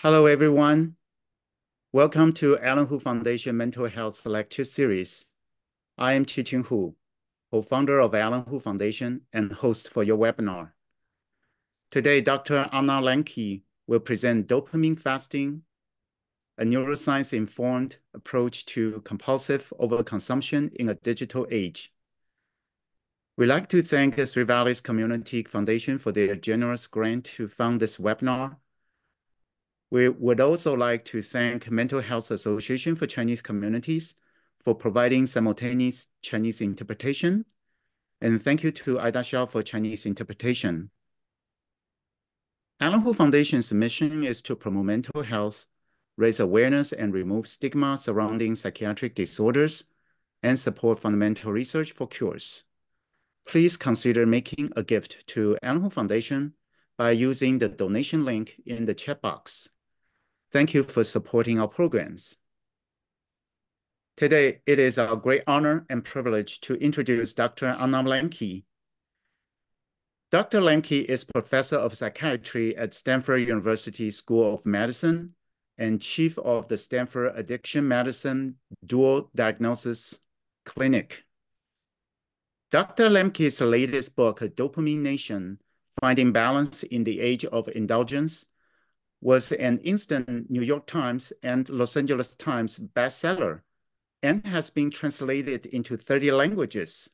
Hello, everyone. Welcome to Alan Hu Foundation Mental Health Lecture Series. I am Qiqing Hu, co-founder of Alan Hu Foundation and host for your webinar. Today, Dr. Anna Lembke will present dopamine fasting, a neuroscience-informed approach to compulsive overconsumption in a digital age. We'd like to thank the Three Valleys Community Foundation for their generous grant to fund this webinar we would also like to thank Mental Health Association for Chinese Communities for providing simultaneous Chinese interpretation, and thank you to Aida Xiao for Chinese interpretation. Alan Hu Foundation's mission is to promote mental health, raise awareness and remove stigma surrounding psychiatric disorders, and support fundamental research for cures. Please consider making a gift to Alan Hu Foundation by using the donation link in the chat box. Thank you for supporting our programs. Today, it is our great honor and privilege to introduce Dr. Anna Lembke. Dr. Lembke is professor of psychiatry at Stanford University School of Medicine and chief of the Stanford Addiction Medicine Dual Diagnosis Clinic. Dr. Lembke's latest book, Dopamine Nation, Finding Balance in the Age of Indulgence, was an instant New York Times and Los Angeles Times bestseller and has been translated into 30 languages.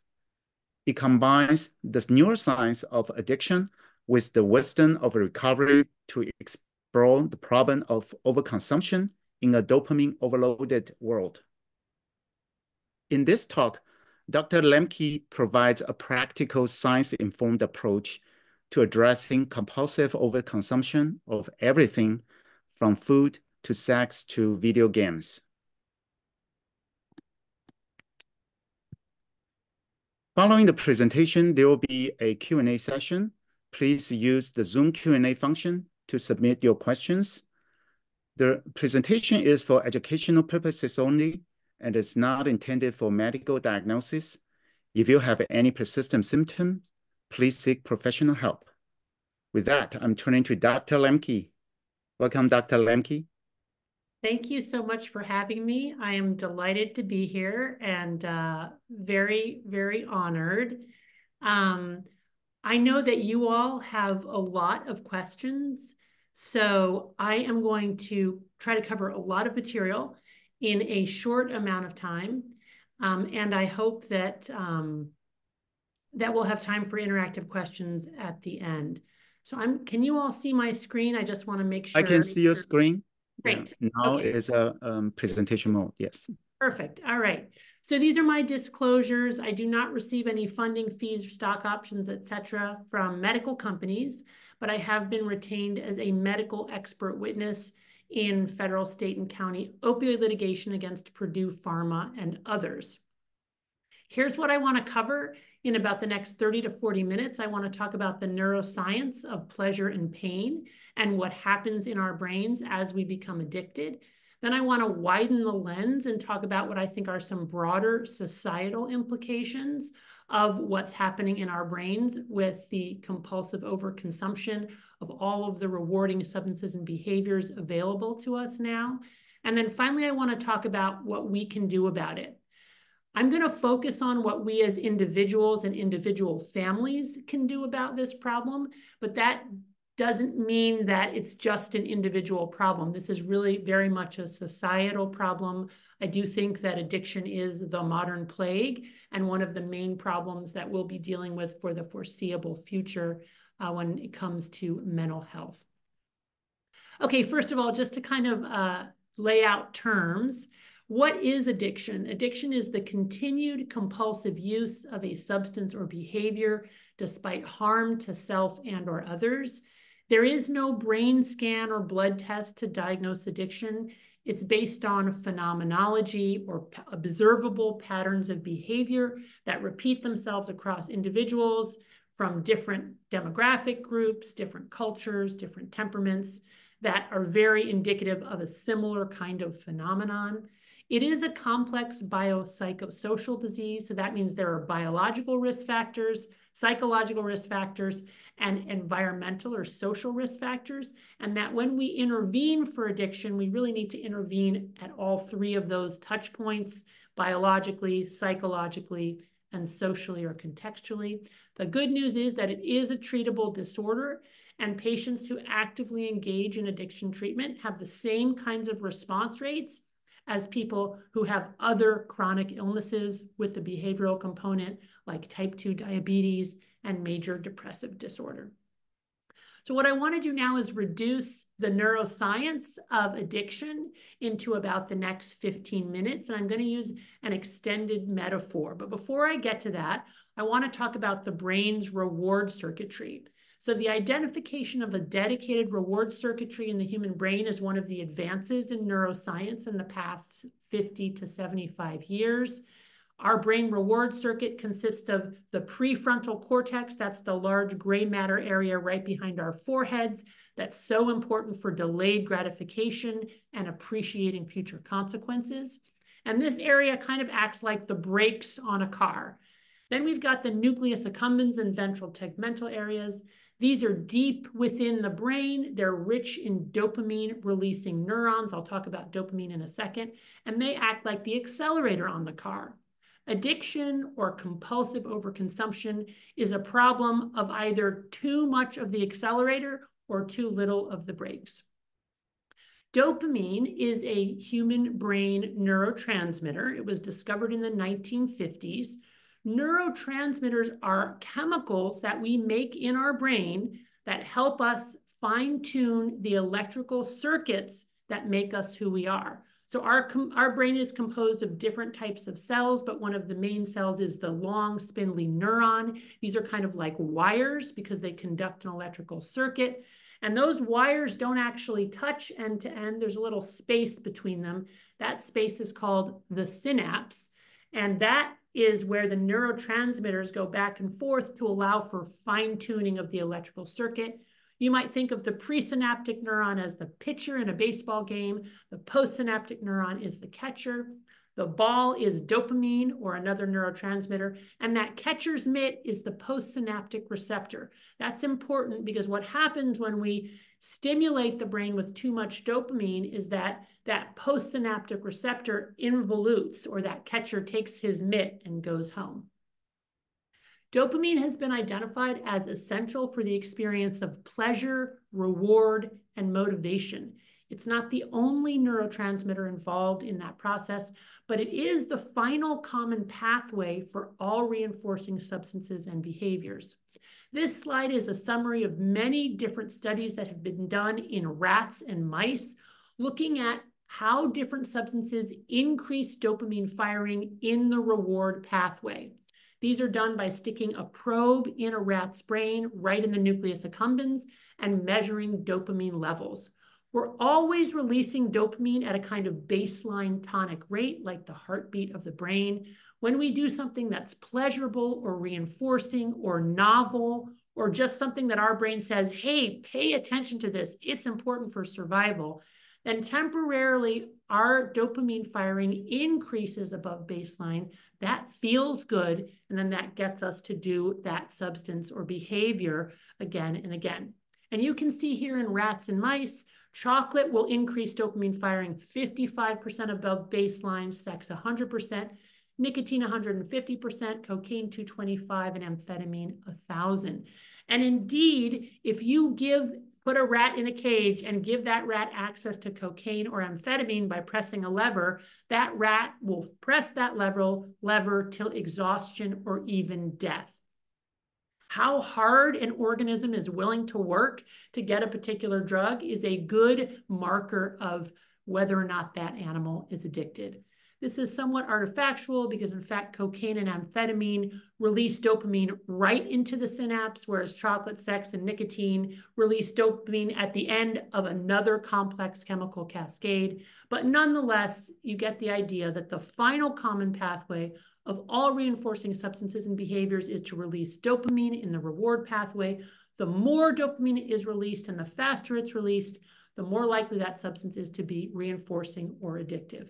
It combines the neuroscience of addiction with the wisdom of recovery to explore the problem of overconsumption in a dopamine overloaded world. In this talk, Dr. Lembke provides a practical science-informed approach to addressing compulsive overconsumption of everything from food to sex to video games. Following the presentation, there will be a Q&A session. Please use the Zoom Q&A function to submit your questions. The presentation is for educational purposes only and is not intended for medical diagnosis. If you have any persistent symptoms, please seek professional help. With that, I'm turning to Dr. Lembke. Welcome, Dr. Lembke. Thank you so much for having me. I am delighted to be here and uh, very, very honored. Um, I know that you all have a lot of questions, so I am going to try to cover a lot of material in a short amount of time. Um, and I hope that um, that we'll have time for interactive questions at the end. So I'm, can you all see my screen? I just want to make sure. I can see your screen. Great. Yeah. Now okay. is a um, presentation mode, yes. Perfect, all right. So these are my disclosures. I do not receive any funding fees or stock options, etc., from medical companies, but I have been retained as a medical expert witness in federal, state, and county opioid litigation against Purdue Pharma and others. Here's what I want to cover in about the next 30 to 40 minutes, I want to talk about the neuroscience of pleasure and pain and what happens in our brains as we become addicted. Then I want to widen the lens and talk about what I think are some broader societal implications of what's happening in our brains with the compulsive overconsumption of all of the rewarding substances and behaviors available to us now. And then finally, I want to talk about what we can do about it. I'm going to focus on what we as individuals and individual families can do about this problem, but that doesn't mean that it's just an individual problem. This is really very much a societal problem. I do think that addiction is the modern plague and one of the main problems that we'll be dealing with for the foreseeable future uh, when it comes to mental health. Okay, first of all, just to kind of uh, lay out terms, what is addiction? Addiction is the continued compulsive use of a substance or behavior despite harm to self and or others. There is no brain scan or blood test to diagnose addiction. It's based on phenomenology or observable patterns of behavior that repeat themselves across individuals from different demographic groups, different cultures, different temperaments that are very indicative of a similar kind of phenomenon. It is a complex biopsychosocial disease, so that means there are biological risk factors, psychological risk factors, and environmental or social risk factors. And that when we intervene for addiction, we really need to intervene at all three of those touch points biologically, psychologically, and socially or contextually. The good news is that it is a treatable disorder, and patients who actively engage in addiction treatment have the same kinds of response rates as people who have other chronic illnesses with the behavioral component, like type 2 diabetes and major depressive disorder. So what I want to do now is reduce the neuroscience of addiction into about the next 15 minutes. And I'm going to use an extended metaphor. But before I get to that, I want to talk about the brain's reward circuitry. So the identification of a dedicated reward circuitry in the human brain is one of the advances in neuroscience in the past 50 to 75 years. Our brain reward circuit consists of the prefrontal cortex, that's the large gray matter area right behind our foreheads, that's so important for delayed gratification and appreciating future consequences. And this area kind of acts like the brakes on a car. Then we've got the nucleus accumbens and ventral tegmental areas. These are deep within the brain. They're rich in dopamine releasing neurons. I'll talk about dopamine in a second. And they act like the accelerator on the car. Addiction or compulsive overconsumption is a problem of either too much of the accelerator or too little of the brakes. Dopamine is a human brain neurotransmitter. It was discovered in the 1950s. Neurotransmitters are chemicals that we make in our brain that help us fine tune the electrical circuits that make us who we are. So our, our brain is composed of different types of cells, but one of the main cells is the long spindly neuron. These are kind of like wires because they conduct an electrical circuit. And those wires don't actually touch end to end. There's a little space between them. That space is called the synapse. And that is where the neurotransmitters go back and forth to allow for fine tuning of the electrical circuit. You might think of the presynaptic neuron as the pitcher in a baseball game. The postsynaptic neuron is the catcher. The ball is dopamine or another neurotransmitter. And that catcher's mitt is the postsynaptic receptor. That's important because what happens when we stimulate the brain with too much dopamine is that that postsynaptic receptor involutes or that catcher takes his mitt and goes home. Dopamine has been identified as essential for the experience of pleasure, reward, and motivation. It's not the only neurotransmitter involved in that process, but it is the final common pathway for all reinforcing substances and behaviors. This slide is a summary of many different studies that have been done in rats and mice, looking at how different substances increase dopamine firing in the reward pathway. These are done by sticking a probe in a rat's brain right in the nucleus accumbens and measuring dopamine levels. We're always releasing dopamine at a kind of baseline tonic rate, like the heartbeat of the brain. When we do something that's pleasurable or reinforcing or novel, or just something that our brain says, hey, pay attention to this, it's important for survival, then temporarily our dopamine firing increases above baseline. That feels good. And then that gets us to do that substance or behavior again and again. And you can see here in rats and mice, chocolate will increase dopamine firing 55% above baseline, sex 100%, nicotine 150%, cocaine 225, and amphetamine 1,000. And indeed, if you give put a rat in a cage and give that rat access to cocaine or amphetamine by pressing a lever, that rat will press that lever, lever till exhaustion or even death. How hard an organism is willing to work to get a particular drug is a good marker of whether or not that animal is addicted. This is somewhat artifactual because, in fact, cocaine and amphetamine release dopamine right into the synapse, whereas chocolate, sex, and nicotine release dopamine at the end of another complex chemical cascade. But nonetheless, you get the idea that the final common pathway of all reinforcing substances and behaviors is to release dopamine in the reward pathway. The more dopamine is released and the faster it's released, the more likely that substance is to be reinforcing or addictive.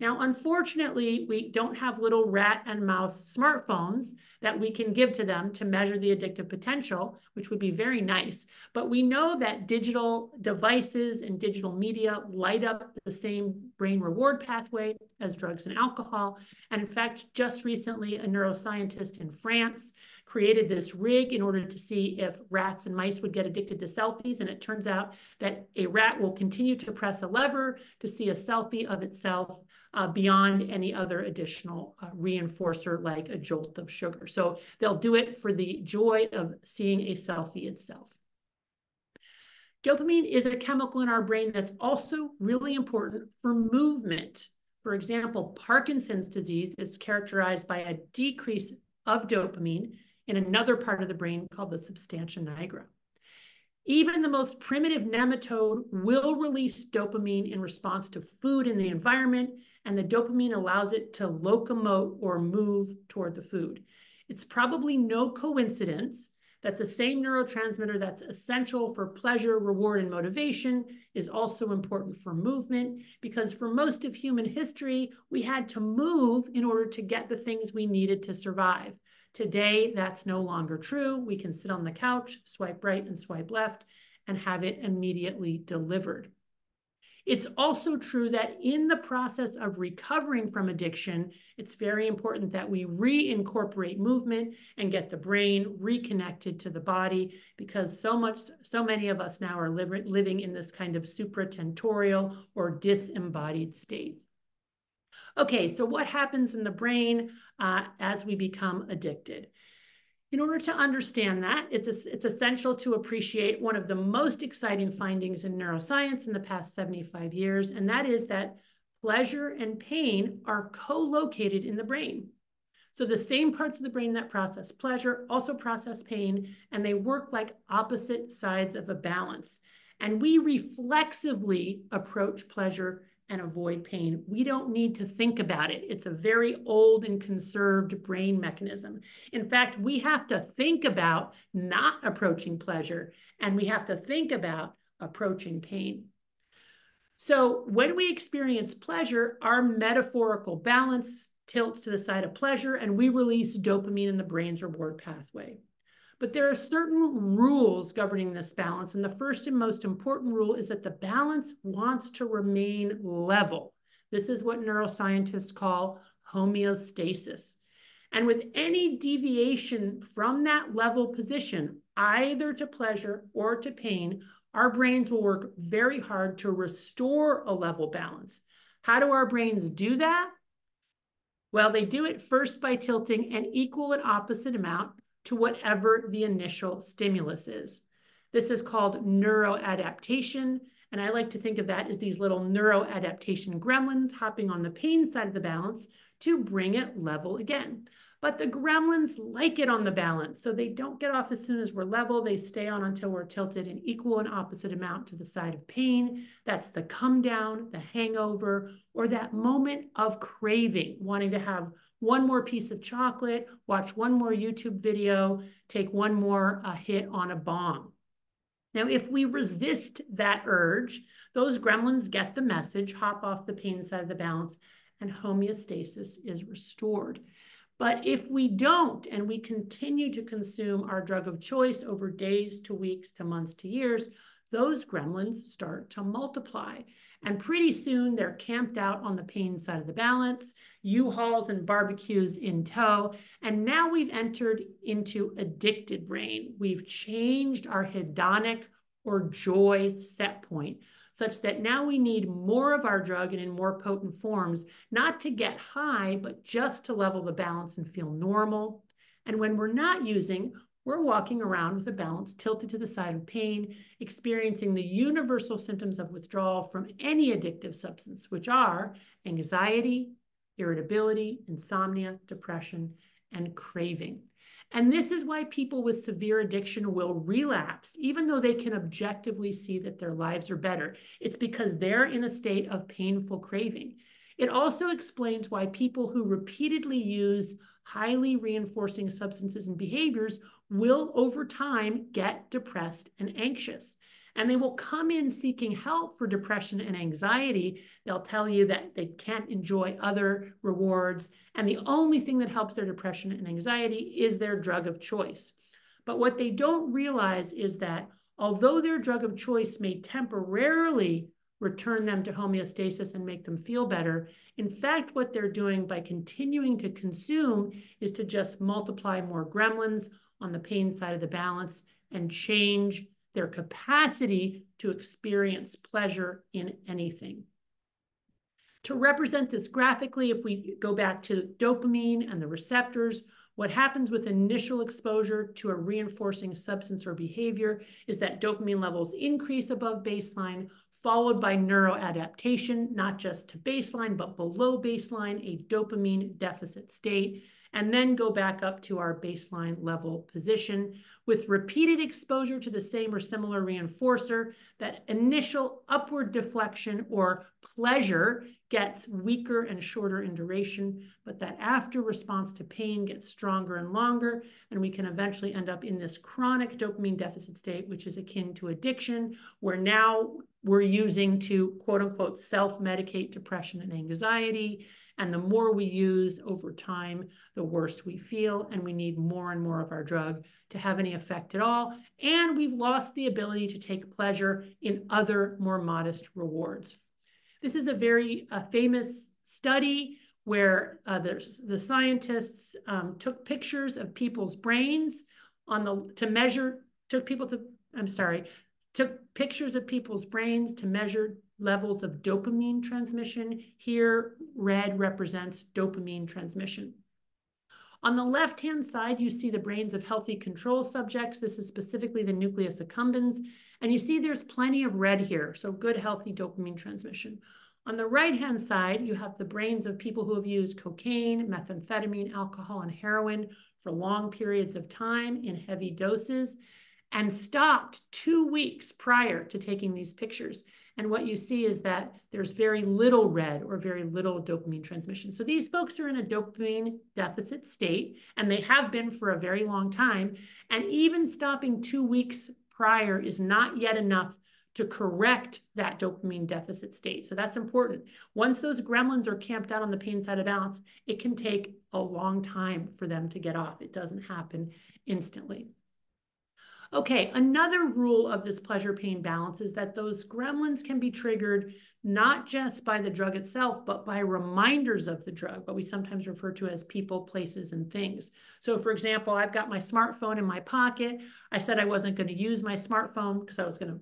Now, unfortunately, we don't have little rat and mouse smartphones that we can give to them to measure the addictive potential, which would be very nice. But we know that digital devices and digital media light up the same brain reward pathway as drugs and alcohol. And in fact, just recently, a neuroscientist in France created this rig in order to see if rats and mice would get addicted to selfies. And it turns out that a rat will continue to press a lever to see a selfie of itself uh, beyond any other additional uh, reinforcer like a jolt of sugar. So they'll do it for the joy of seeing a selfie itself. Dopamine is a chemical in our brain that's also really important for movement. For example, Parkinson's disease is characterized by a decrease of dopamine in another part of the brain called the substantia nigra. Even the most primitive nematode will release dopamine in response to food in the environment, and the dopamine allows it to locomote or move toward the food. It's probably no coincidence that the same neurotransmitter that's essential for pleasure, reward, and motivation is also important for movement, because for most of human history, we had to move in order to get the things we needed to survive. Today, that's no longer true. We can sit on the couch, swipe right and swipe left, and have it immediately delivered. It's also true that in the process of recovering from addiction, it's very important that we reincorporate movement and get the brain reconnected to the body because so much, so many of us now are li living in this kind of supratentorial or disembodied state. Okay, so what happens in the brain uh, as we become addicted? In order to understand that, it's, it's essential to appreciate one of the most exciting findings in neuroscience in the past 75 years, and that is that pleasure and pain are co-located in the brain. So the same parts of the brain that process pleasure also process pain, and they work like opposite sides of a balance. And we reflexively approach pleasure and avoid pain. We don't need to think about it. It's a very old and conserved brain mechanism. In fact, we have to think about not approaching pleasure and we have to think about approaching pain. So when we experience pleasure, our metaphorical balance tilts to the side of pleasure and we release dopamine in the brain's reward pathway. But there are certain rules governing this balance. And the first and most important rule is that the balance wants to remain level. This is what neuroscientists call homeostasis. And with any deviation from that level position, either to pleasure or to pain, our brains will work very hard to restore a level balance. How do our brains do that? Well, they do it first by tilting an equal and opposite amount to whatever the initial stimulus is. This is called neuroadaptation. And I like to think of that as these little neuroadaptation gremlins hopping on the pain side of the balance to bring it level again. But the gremlins like it on the balance, so they don't get off as soon as we're level. They stay on until we're tilted an equal and opposite amount to the side of pain. That's the come down, the hangover, or that moment of craving, wanting to have one more piece of chocolate, watch one more YouTube video, take one more uh, hit on a bong. Now, if we resist that urge, those gremlins get the message, hop off the pain side of the balance, and homeostasis is restored. But if we don't, and we continue to consume our drug of choice over days to weeks to months to years, those gremlins start to multiply. And pretty soon they're camped out on the pain side of the balance, U-Hauls and barbecues in tow. And now we've entered into addicted brain. We've changed our hedonic or joy set point such that now we need more of our drug and in more potent forms, not to get high, but just to level the balance and feel normal. And when we're not using, we're walking around with a balance tilted to the side of pain, experiencing the universal symptoms of withdrawal from any addictive substance, which are anxiety, irritability, insomnia, depression, and craving. And this is why people with severe addiction will relapse, even though they can objectively see that their lives are better. It's because they're in a state of painful craving. It also explains why people who repeatedly use highly reinforcing substances and behaviors will over time get depressed and anxious. And they will come in seeking help for depression and anxiety. They'll tell you that they can't enjoy other rewards. And the only thing that helps their depression and anxiety is their drug of choice. But what they don't realize is that although their drug of choice may temporarily return them to homeostasis and make them feel better, in fact, what they're doing by continuing to consume is to just multiply more gremlins on the pain side of the balance and change their capacity to experience pleasure in anything. To represent this graphically, if we go back to dopamine and the receptors, what happens with initial exposure to a reinforcing substance or behavior is that dopamine levels increase above baseline, followed by neuroadaptation, not just to baseline, but below baseline, a dopamine deficit state, and then go back up to our baseline level position with repeated exposure to the same or similar reinforcer, that initial upward deflection or pleasure gets weaker and shorter in duration, but that after response to pain gets stronger and longer, and we can eventually end up in this chronic dopamine deficit state, which is akin to addiction, where now we're using to quote unquote self-medicate depression and anxiety and the more we use over time, the worse we feel, and we need more and more of our drug to have any effect at all. And we've lost the ability to take pleasure in other more modest rewards. This is a very uh, famous study where uh, the scientists um, took pictures of people's brains on the to measure took people to I'm sorry took pictures of people's brains to measure levels of dopamine transmission. Here, red represents dopamine transmission. On the left-hand side, you see the brains of healthy control subjects. This is specifically the nucleus accumbens. And you see there's plenty of red here, so good, healthy dopamine transmission. On the right-hand side, you have the brains of people who have used cocaine, methamphetamine, alcohol, and heroin for long periods of time in heavy doses and stopped two weeks prior to taking these pictures. And what you see is that there's very little red or very little dopamine transmission. So these folks are in a dopamine deficit state, and they have been for a very long time. And even stopping two weeks prior is not yet enough to correct that dopamine deficit state. So that's important. Once those gremlins are camped out on the pain side of balance, it can take a long time for them to get off. It doesn't happen instantly. Okay, another rule of this pleasure pain balance is that those gremlins can be triggered not just by the drug itself, but by reminders of the drug, what we sometimes refer to as people, places, and things. So, for example, I've got my smartphone in my pocket. I said I wasn't going to use my smartphone because I was going to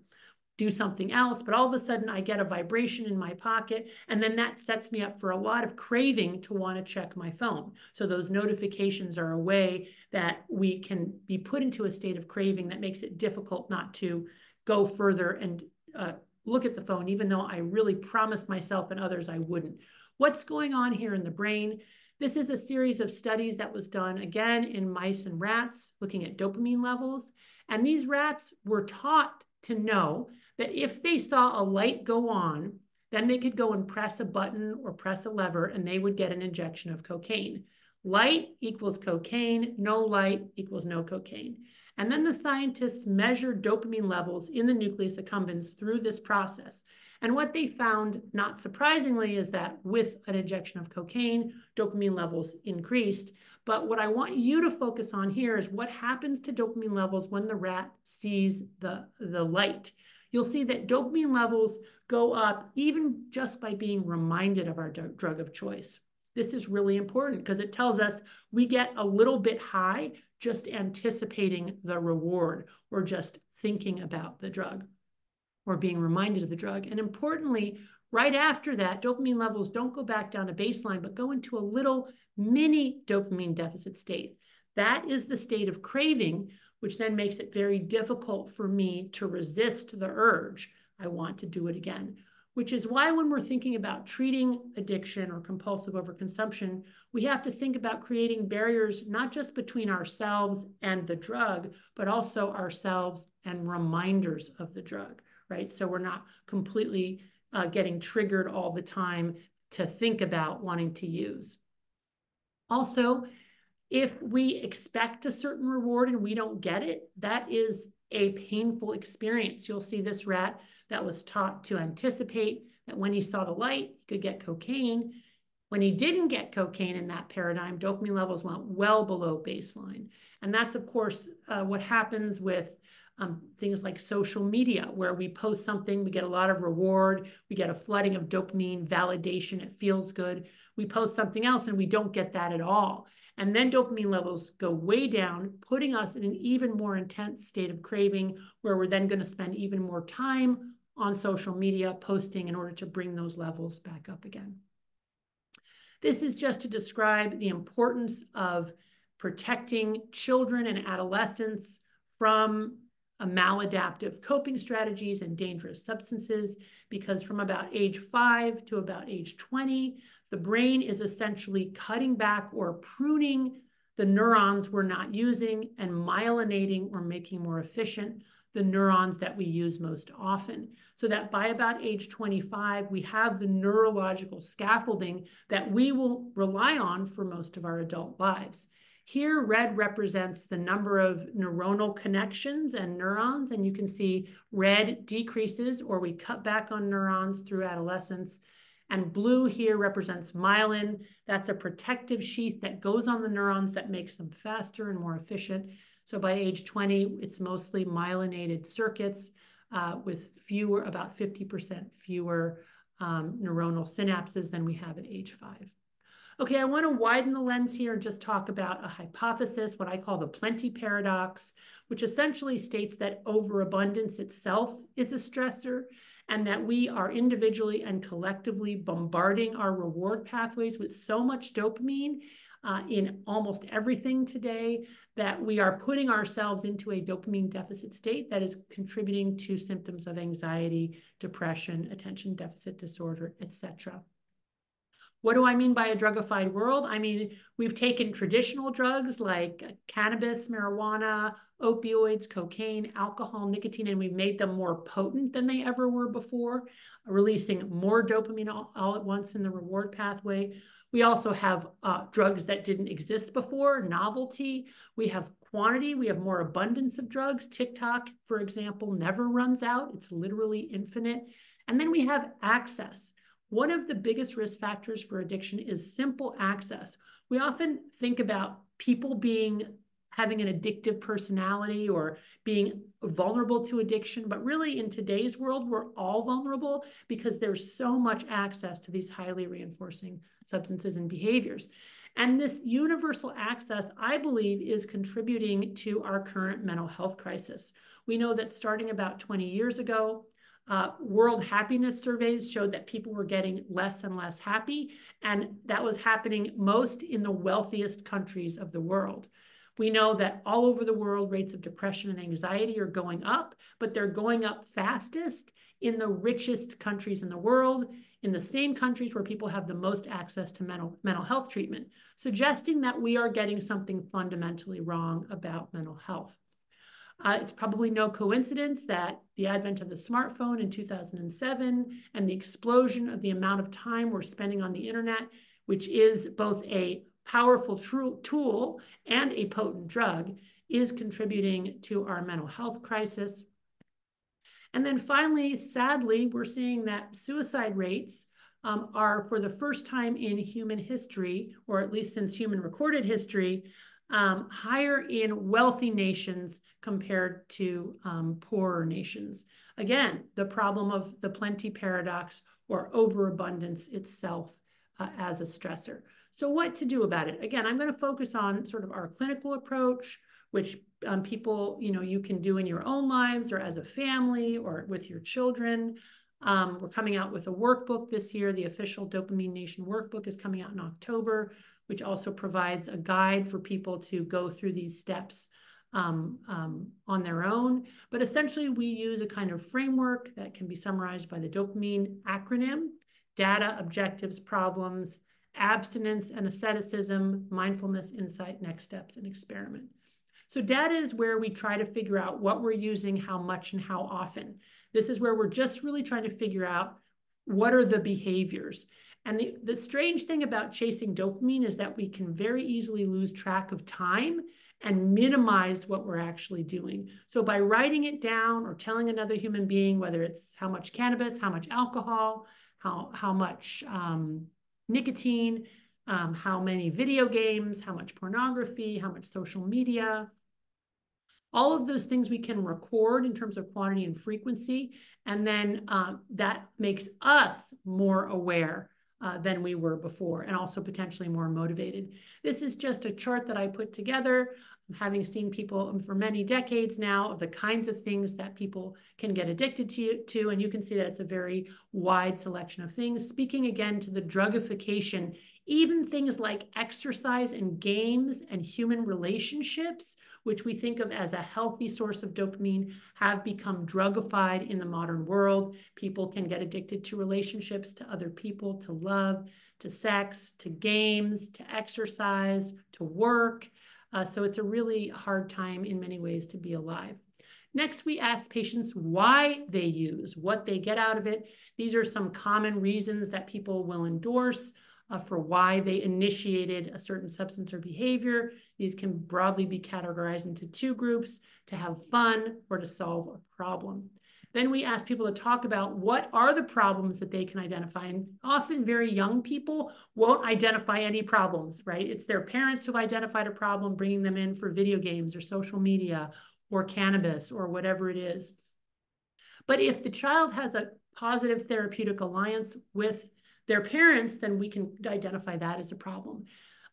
do something else, but all of a sudden I get a vibration in my pocket, and then that sets me up for a lot of craving to want to check my phone. So those notifications are a way that we can be put into a state of craving that makes it difficult not to go further and uh, look at the phone, even though I really promised myself and others I wouldn't. What's going on here in the brain? This is a series of studies that was done again in mice and rats, looking at dopamine levels. And these rats were taught to know that if they saw a light go on, then they could go and press a button or press a lever and they would get an injection of cocaine. Light equals cocaine, no light equals no cocaine. And then the scientists measured dopamine levels in the nucleus accumbens through this process. And what they found, not surprisingly, is that with an injection of cocaine, dopamine levels increased. But what I want you to focus on here is what happens to dopamine levels when the rat sees the, the light you'll see that dopamine levels go up even just by being reminded of our drug of choice. This is really important because it tells us we get a little bit high just anticipating the reward or just thinking about the drug or being reminded of the drug. And importantly, right after that, dopamine levels don't go back down to baseline, but go into a little mini dopamine deficit state. That is the state of craving which then makes it very difficult for me to resist the urge. I want to do it again, which is why when we're thinking about treating addiction or compulsive overconsumption, we have to think about creating barriers not just between ourselves and the drug, but also ourselves and reminders of the drug, right? So we're not completely uh, getting triggered all the time to think about wanting to use. Also, if we expect a certain reward and we don't get it, that is a painful experience. You'll see this rat that was taught to anticipate that when he saw the light, he could get cocaine. When he didn't get cocaine in that paradigm, dopamine levels went well below baseline. And that's, of course, uh, what happens with um, things like social media, where we post something, we get a lot of reward, we get a flooding of dopamine validation, it feels good. We post something else and we don't get that at all. And then dopamine levels go way down, putting us in an even more intense state of craving, where we're then going to spend even more time on social media posting in order to bring those levels back up again. This is just to describe the importance of protecting children and adolescents from maladaptive coping strategies and dangerous substances because from about age five to about age 20, the brain is essentially cutting back or pruning the neurons we're not using and myelinating or making more efficient the neurons that we use most often. So that by about age 25, we have the neurological scaffolding that we will rely on for most of our adult lives. Here, red represents the number of neuronal connections and neurons, and you can see red decreases or we cut back on neurons through adolescence. And blue here represents myelin. That's a protective sheath that goes on the neurons that makes them faster and more efficient. So by age 20, it's mostly myelinated circuits uh, with fewer, about 50% fewer um, neuronal synapses than we have at age five. Okay, I want to widen the lens here and just talk about a hypothesis, what I call the plenty paradox, which essentially states that overabundance itself is a stressor and that we are individually and collectively bombarding our reward pathways with so much dopamine uh, in almost everything today that we are putting ourselves into a dopamine deficit state that is contributing to symptoms of anxiety, depression, attention deficit disorder, etc. What do I mean by a drugified world? I mean, we've taken traditional drugs like cannabis, marijuana, opioids, cocaine, alcohol, nicotine, and we've made them more potent than they ever were before, releasing more dopamine all, all at once in the reward pathway. We also have uh, drugs that didn't exist before, novelty. We have quantity. We have more abundance of drugs. TikTok, for example, never runs out. It's literally infinite. And then we have access. One of the biggest risk factors for addiction is simple access. We often think about people being having an addictive personality or being vulnerable to addiction. But really, in today's world, we're all vulnerable because there's so much access to these highly reinforcing substances and behaviors. And this universal access, I believe, is contributing to our current mental health crisis. We know that starting about 20 years ago, uh, world happiness surveys showed that people were getting less and less happy, and that was happening most in the wealthiest countries of the world. We know that all over the world, rates of depression and anxiety are going up, but they're going up fastest in the richest countries in the world, in the same countries where people have the most access to mental, mental health treatment, suggesting that we are getting something fundamentally wrong about mental health. Uh, it's probably no coincidence that the advent of the smartphone in 2007 and the explosion of the amount of time we're spending on the internet, which is both a powerful tool and a potent drug, is contributing to our mental health crisis. And then finally, sadly, we're seeing that suicide rates um, are for the first time in human history, or at least since human recorded history, um, higher in wealthy nations compared to um, poorer nations. Again, the problem of the plenty paradox or overabundance itself uh, as a stressor. So what to do about it? Again, I'm going to focus on sort of our clinical approach, which um, people, you know, you can do in your own lives or as a family or with your children. Um, we're coming out with a workbook this year. The official Dopamine Nation workbook is coming out in October which also provides a guide for people to go through these steps um, um, on their own. But essentially, we use a kind of framework that can be summarized by the dopamine acronym data, objectives, problems, abstinence and asceticism, mindfulness, insight, next steps, and experiment. So data is where we try to figure out what we're using, how much, and how often. This is where we're just really trying to figure out what are the behaviors. And the, the strange thing about chasing dopamine is that we can very easily lose track of time and minimize what we're actually doing. So by writing it down or telling another human being, whether it's how much cannabis, how much alcohol, how, how much um, nicotine, um, how many video games, how much pornography, how much social media, all of those things we can record in terms of quantity and frequency. And then uh, that makes us more aware uh, than we were before and also potentially more motivated. This is just a chart that I put together having seen people for many decades now of the kinds of things that people can get addicted to, to and you can see that it's a very wide selection of things. Speaking again to the drugification, even things like exercise and games and human relationships which we think of as a healthy source of dopamine, have become drugified in the modern world. People can get addicted to relationships, to other people, to love, to sex, to games, to exercise, to work. Uh, so it's a really hard time in many ways to be alive. Next, we ask patients why they use, what they get out of it. These are some common reasons that people will endorse uh, for why they initiated a certain substance or behavior. These can broadly be categorized into two groups, to have fun or to solve a problem. Then we ask people to talk about what are the problems that they can identify. And often very young people won't identify any problems, right? It's their parents who've identified a problem, bringing them in for video games or social media or cannabis or whatever it is. But if the child has a positive therapeutic alliance with their parents, then we can identify that as a problem.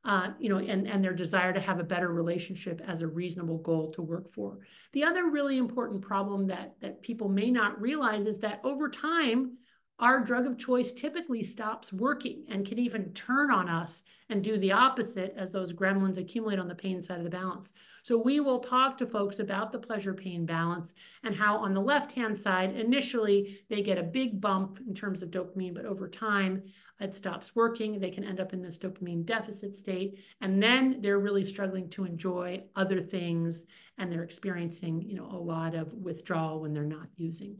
Uh, you know, and, and their desire to have a better relationship as a reasonable goal to work for. The other really important problem that, that people may not realize is that over time, our drug of choice typically stops working and can even turn on us and do the opposite as those gremlins accumulate on the pain side of the balance. So we will talk to folks about the pleasure pain balance and how on the left hand side, initially they get a big bump in terms of dopamine, but over time it stops working. They can end up in this dopamine deficit state. And then they're really struggling to enjoy other things and they're experiencing, you know, a lot of withdrawal when they're not using.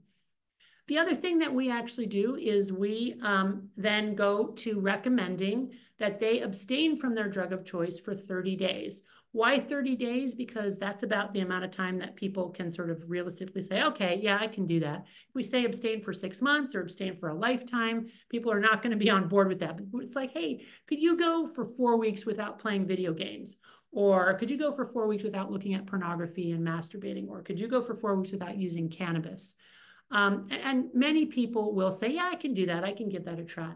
The other thing that we actually do is we um, then go to recommending that they abstain from their drug of choice for 30 days. Why 30 days? Because that's about the amount of time that people can sort of realistically say, okay, yeah, I can do that. If we say abstain for six months or abstain for a lifetime, people are not going to be on board with that. But it's like, hey, could you go for four weeks without playing video games? Or could you go for four weeks without looking at pornography and masturbating? Or could you go for four weeks without using cannabis? Um, and many people will say, yeah, I can do that. I can give that a try.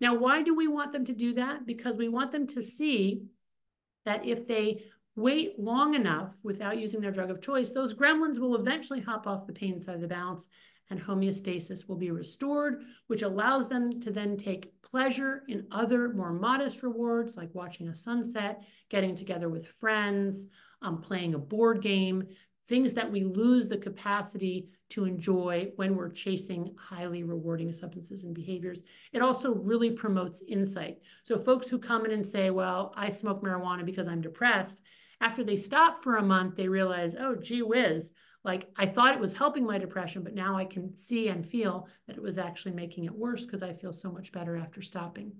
Now, why do we want them to do that? Because we want them to see that if they wait long enough without using their drug of choice, those gremlins will eventually hop off the pain side of the balance and homeostasis will be restored, which allows them to then take pleasure in other more modest rewards like watching a sunset, getting together with friends, um, playing a board game, things that we lose the capacity to enjoy when we're chasing highly rewarding substances and behaviors. It also really promotes insight. So folks who come in and say, well, I smoke marijuana because I'm depressed, after they stop for a month, they realize, oh, gee whiz, like I thought it was helping my depression, but now I can see and feel that it was actually making it worse because I feel so much better after stopping.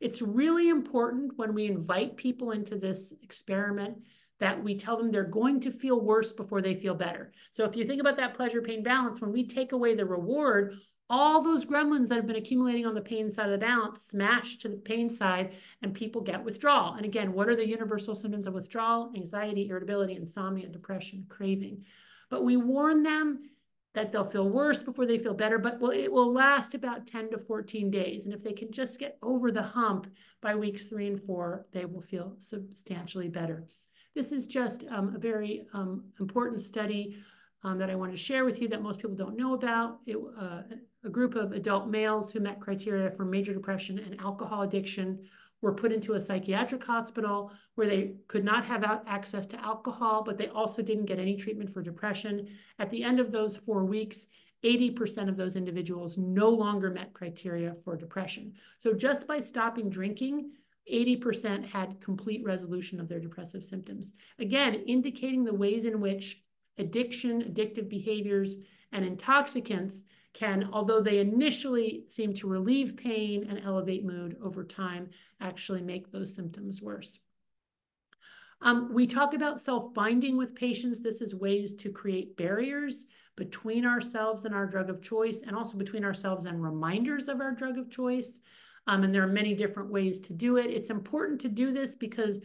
It's really important when we invite people into this experiment that we tell them they're going to feel worse before they feel better. So if you think about that pleasure pain balance, when we take away the reward, all those gremlins that have been accumulating on the pain side of the balance smash to the pain side and people get withdrawal. And again, what are the universal symptoms of withdrawal? Anxiety, irritability, insomnia, depression, craving. But we warn them that they'll feel worse before they feel better, but it will last about 10 to 14 days. And if they can just get over the hump by weeks three and four, they will feel substantially better. This is just um, a very um, important study um, that I want to share with you that most people don't know about. It, uh, a group of adult males who met criteria for major depression and alcohol addiction were put into a psychiatric hospital where they could not have access to alcohol, but they also didn't get any treatment for depression. At the end of those four weeks, 80% of those individuals no longer met criteria for depression. So just by stopping drinking, 80% had complete resolution of their depressive symptoms. Again, indicating the ways in which addiction, addictive behaviors, and intoxicants can, although they initially seem to relieve pain and elevate mood over time, actually make those symptoms worse. Um, we talk about self-binding with patients. This is ways to create barriers between ourselves and our drug of choice, and also between ourselves and reminders of our drug of choice. Um, and there are many different ways to do it. It's important to do this because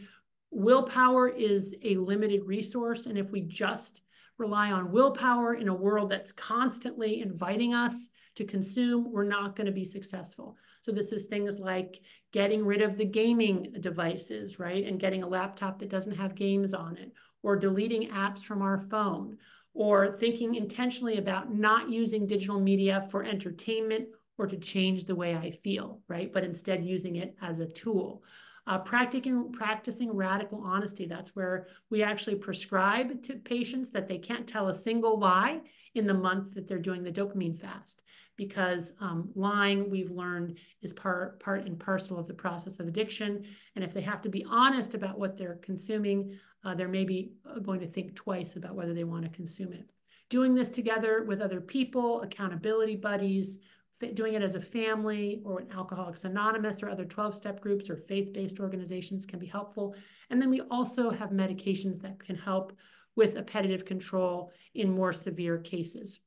willpower is a limited resource. And if we just rely on willpower in a world that's constantly inviting us to consume, we're not going to be successful. So this is things like getting rid of the gaming devices, right? And getting a laptop that doesn't have games on it, or deleting apps from our phone, or thinking intentionally about not using digital media for entertainment or to change the way I feel, right? But instead using it as a tool. Uh, practicing, practicing radical honesty. That's where we actually prescribe to patients that they can't tell a single lie in the month that they're doing the dopamine fast because um, lying we've learned is part part and parcel of the process of addiction and if they have to be honest about what they're consuming uh, they're maybe uh, going to think twice about whether they want to consume it doing this together with other people accountability buddies doing it as a family or in alcoholics anonymous or other 12-step groups or faith-based organizations can be helpful and then we also have medications that can help with appetitive control in more severe cases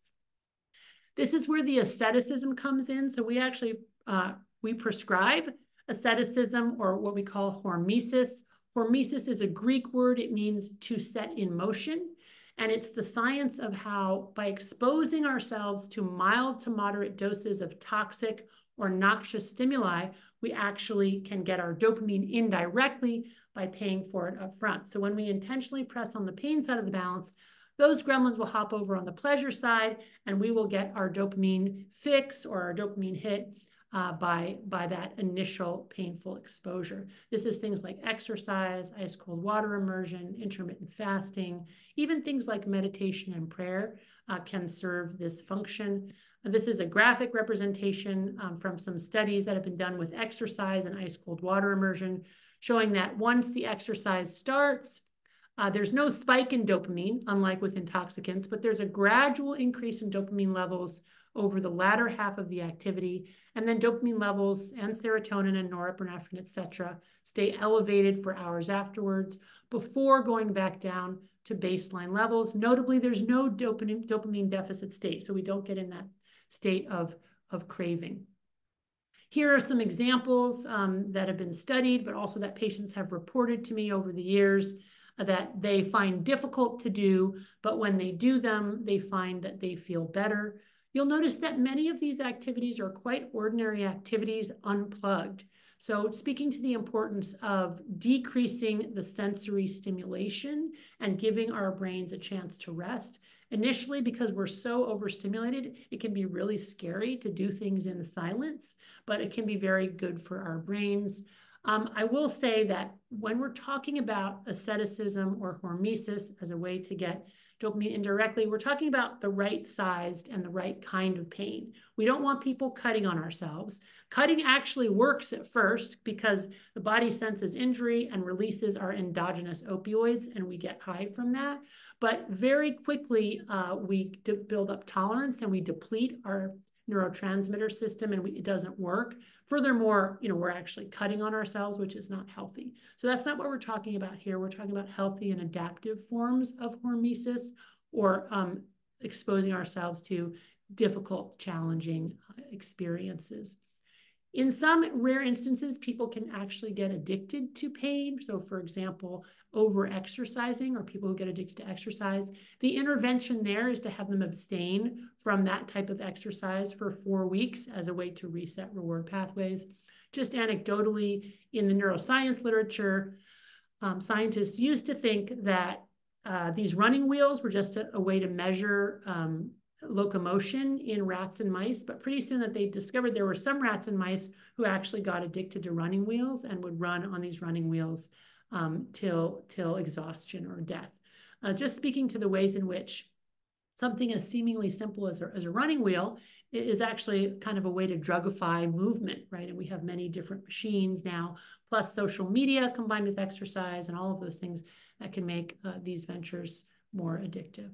this is where the asceticism comes in. So we actually, uh, we prescribe asceticism or what we call hormesis. Hormesis is a Greek word. It means to set in motion. And it's the science of how, by exposing ourselves to mild to moderate doses of toxic or noxious stimuli, we actually can get our dopamine indirectly by paying for it up front. So when we intentionally press on the pain side of the balance, those gremlins will hop over on the pleasure side and we will get our dopamine fix or our dopamine hit uh, by, by that initial painful exposure. This is things like exercise, ice cold water immersion, intermittent fasting, even things like meditation and prayer uh, can serve this function. This is a graphic representation um, from some studies that have been done with exercise and ice cold water immersion, showing that once the exercise starts, uh, there's no spike in dopamine, unlike with intoxicants, but there's a gradual increase in dopamine levels over the latter half of the activity. And then dopamine levels and serotonin and norepinephrine, et cetera, stay elevated for hours afterwards before going back down to baseline levels. Notably, there's no dopamine, dopamine deficit state, so we don't get in that state of, of craving. Here are some examples um, that have been studied, but also that patients have reported to me over the years that they find difficult to do, but when they do them, they find that they feel better. You'll notice that many of these activities are quite ordinary activities unplugged. So speaking to the importance of decreasing the sensory stimulation and giving our brains a chance to rest. Initially, because we're so overstimulated, it can be really scary to do things in silence, but it can be very good for our brains. Um, I will say that when we're talking about asceticism or hormesis as a way to get dopamine indirectly, we're talking about the right sized and the right kind of pain. We don't want people cutting on ourselves. Cutting actually works at first because the body senses injury and releases our endogenous opioids, and we get high from that. But very quickly, uh, we build up tolerance and we deplete our neurotransmitter system and we, it doesn't work. Furthermore, you know, we're actually cutting on ourselves, which is not healthy. So that's not what we're talking about here. We're talking about healthy and adaptive forms of hormesis or um, exposing ourselves to difficult, challenging uh, experiences. In some rare instances, people can actually get addicted to pain. So, for example, over exercising or people who get addicted to exercise, the intervention there is to have them abstain from that type of exercise for four weeks as a way to reset reward pathways. Just anecdotally, in the neuroscience literature, um, scientists used to think that uh, these running wheels were just a, a way to measure um, locomotion in rats and mice, but pretty soon that they discovered there were some rats and mice who actually got addicted to running wheels and would run on these running wheels um, till, till exhaustion or death. Uh, just speaking to the ways in which something as seemingly simple as a, as a running wheel is actually kind of a way to drugify movement, right? And we have many different machines now, plus social media combined with exercise and all of those things that can make uh, these ventures more addictive.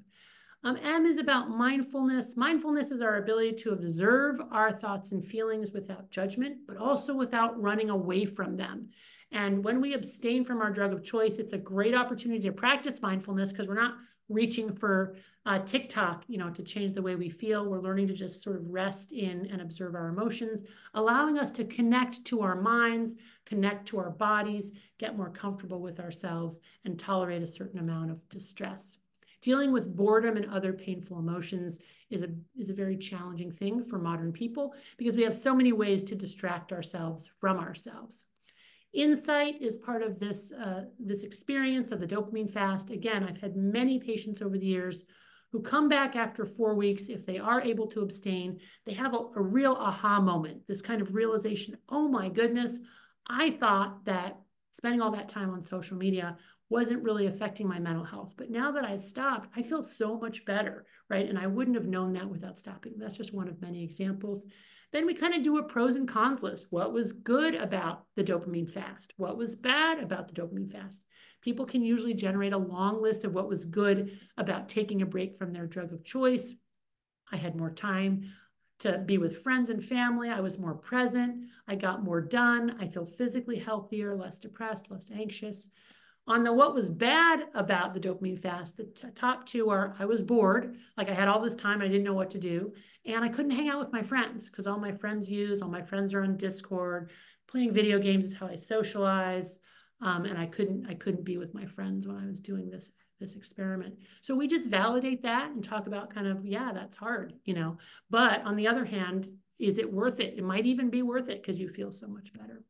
Um, M is about mindfulness. Mindfulness is our ability to observe our thoughts and feelings without judgment, but also without running away from them. And when we abstain from our drug of choice, it's a great opportunity to practice mindfulness because we're not reaching for uh, TikTok, you know, to change the way we feel. We're learning to just sort of rest in and observe our emotions, allowing us to connect to our minds, connect to our bodies, get more comfortable with ourselves, and tolerate a certain amount of distress. Dealing with boredom and other painful emotions is a, is a very challenging thing for modern people because we have so many ways to distract ourselves from ourselves. Insight is part of this, uh, this experience of the dopamine fast. Again, I've had many patients over the years who come back after four weeks, if they are able to abstain, they have a, a real aha moment, this kind of realization, oh my goodness, I thought that spending all that time on social media wasn't really affecting my mental health. But now that I've stopped, I feel so much better, right? And I wouldn't have known that without stopping. That's just one of many examples. Then we kind of do a pros and cons list. What was good about the dopamine fast? What was bad about the dopamine fast? People can usually generate a long list of what was good about taking a break from their drug of choice. I had more time to be with friends and family. I was more present. I got more done. I feel physically healthier, less depressed, less anxious. On the what was bad about the dopamine fast, the top two are I was bored, like I had all this time, I didn't know what to do, and I couldn't hang out with my friends because all my friends use, all my friends are on Discord. Playing video games is how I socialize, um, and I couldn't I couldn't be with my friends when I was doing this this experiment. So we just validate that and talk about kind of yeah, that's hard, you know. But on the other hand, is it worth it? It might even be worth it because you feel so much better.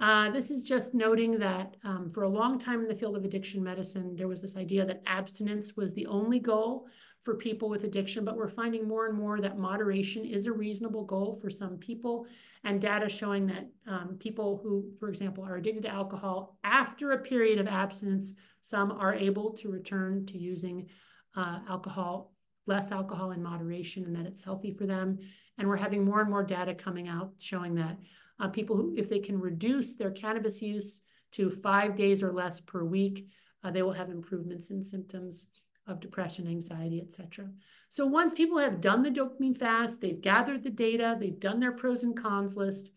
Uh, this is just noting that um, for a long time in the field of addiction medicine, there was this idea that abstinence was the only goal for people with addiction, but we're finding more and more that moderation is a reasonable goal for some people, and data showing that um, people who, for example, are addicted to alcohol, after a period of abstinence, some are able to return to using uh, alcohol, less alcohol in moderation, and that it's healthy for them. And we're having more and more data coming out showing that uh, people who, if they can reduce their cannabis use to five days or less per week, uh, they will have improvements in symptoms of depression, anxiety, etc. So once people have done the dopamine fast, they've gathered the data, they've done their pros and cons list,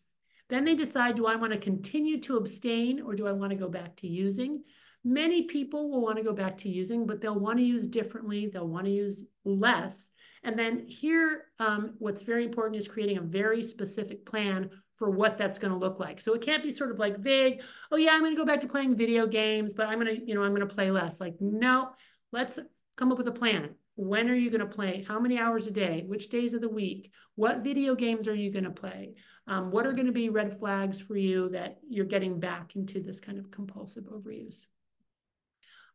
then they decide, do I want to continue to abstain or do I want to go back to using? Many people will want to go back to using, but they'll want to use differently. They'll want to use less. And then here, um, what's very important is creating a very specific plan for what that's going to look like. So it can't be sort of like vague, oh yeah, I'm going to go back to playing video games, but I'm going to, you know, I'm going to play less. Like, no, let's come up with a plan. When are you going to play? How many hours a day? Which days of the week? What video games are you going to play? Um, what are going to be red flags for you that you're getting back into this kind of compulsive overuse?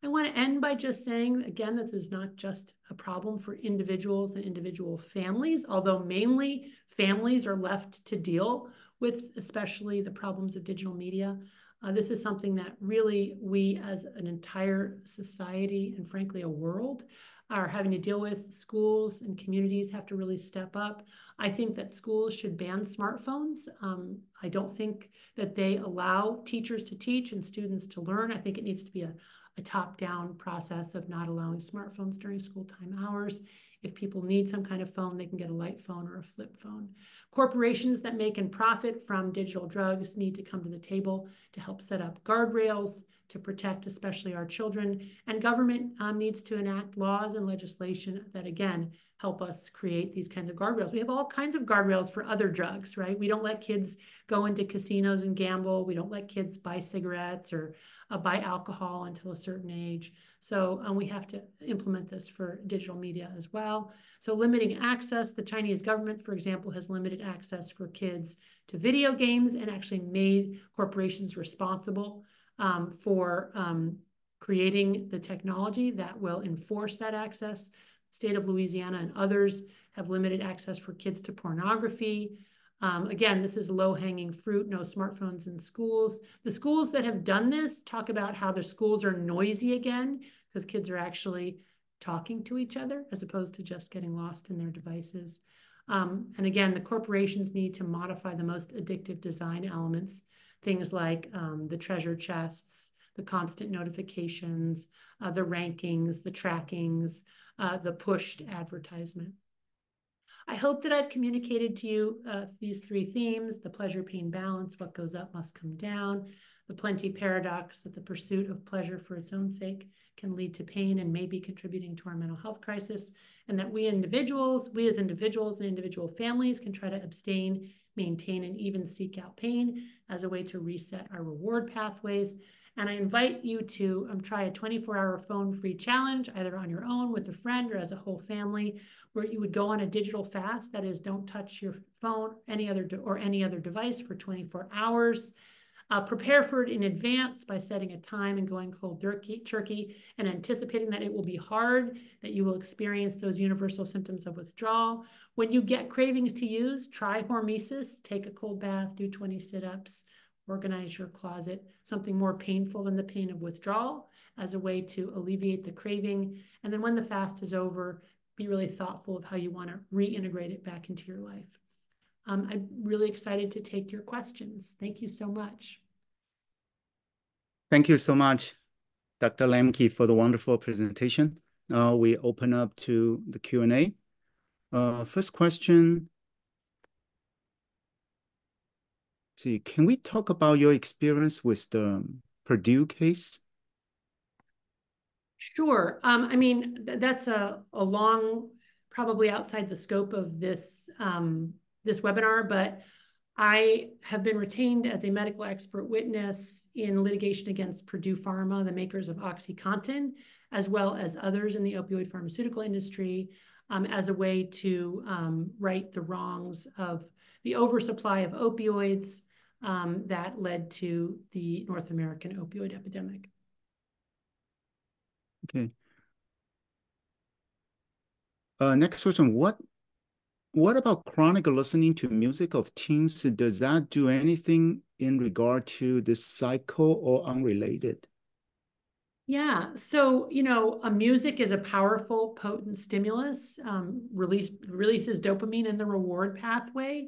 I want to end by just saying again this is not just a problem for individuals and individual families, although mainly families are left to deal with especially the problems of digital media. Uh, this is something that really we as an entire society and frankly a world are having to deal with. Schools and communities have to really step up. I think that schools should ban smartphones. Um, I don't think that they allow teachers to teach and students to learn. I think it needs to be a, a top-down process of not allowing smartphones during school time hours. If people need some kind of phone, they can get a light phone or a flip phone. Corporations that make and profit from digital drugs need to come to the table to help set up guardrails to protect especially our children. And government um, needs to enact laws and legislation that, again, help us create these kinds of guardrails. We have all kinds of guardrails for other drugs, right? We don't let kids go into casinos and gamble. We don't let kids buy cigarettes or uh, buy alcohol until a certain age. So um, we have to implement this for digital media as well. So limiting access, the Chinese government, for example, has limited access for kids to video games and actually made corporations responsible um, for um, creating the technology that will enforce that access. State of Louisiana and others have limited access for kids to pornography. Um, again, this is low hanging fruit, no smartphones in schools. The schools that have done this talk about how their schools are noisy again because kids are actually talking to each other as opposed to just getting lost in their devices. Um, and again, the corporations need to modify the most addictive design elements, things like um, the treasure chests, the constant notifications, uh, the rankings, the trackings, uh, the pushed advertisement. I hope that I've communicated to you uh, these three themes, the pleasure pain balance, what goes up must come down, the plenty paradox that the pursuit of pleasure for its own sake can lead to pain and may be contributing to our mental health crisis, and that we individuals, we as individuals and individual families can try to abstain, maintain, and even seek out pain as a way to reset our reward pathways. And I invite you to um, try a 24 hour phone free challenge, either on your own with a friend or as a whole family, where you would go on a digital fast. That is, don't touch your phone any other or any other device for 24 hours. Uh, prepare for it in advance by setting a time and going cold turkey and anticipating that it will be hard, that you will experience those universal symptoms of withdrawal. When you get cravings to use, try hormesis, take a cold bath, do 20 sit ups, organize your closet, something more painful than the pain of withdrawal as a way to alleviate the craving. And then when the fast is over, be really thoughtful of how you want to reintegrate it back into your life. Um, I'm really excited to take your questions. Thank you so much. Thank you so much, Dr. Lembke, for the wonderful presentation. Now we open up to the Q&A. Uh, first question. See, can we talk about your experience with the Purdue case? Sure. Um, I mean, th that's a, a long, probably outside the scope of this um, this webinar, but I have been retained as a medical expert witness in litigation against Purdue Pharma, the makers of OxyContin, as well as others in the opioid pharmaceutical industry, um, as a way to um, right the wrongs of the oversupply of opioids um, that led to the North American opioid epidemic. Okay. Uh, next question. What what about chronic listening to music of teens? Does that do anything in regard to this cycle or unrelated? Yeah, so you know, a music is a powerful, potent stimulus. Um, release releases dopamine in the reward pathway,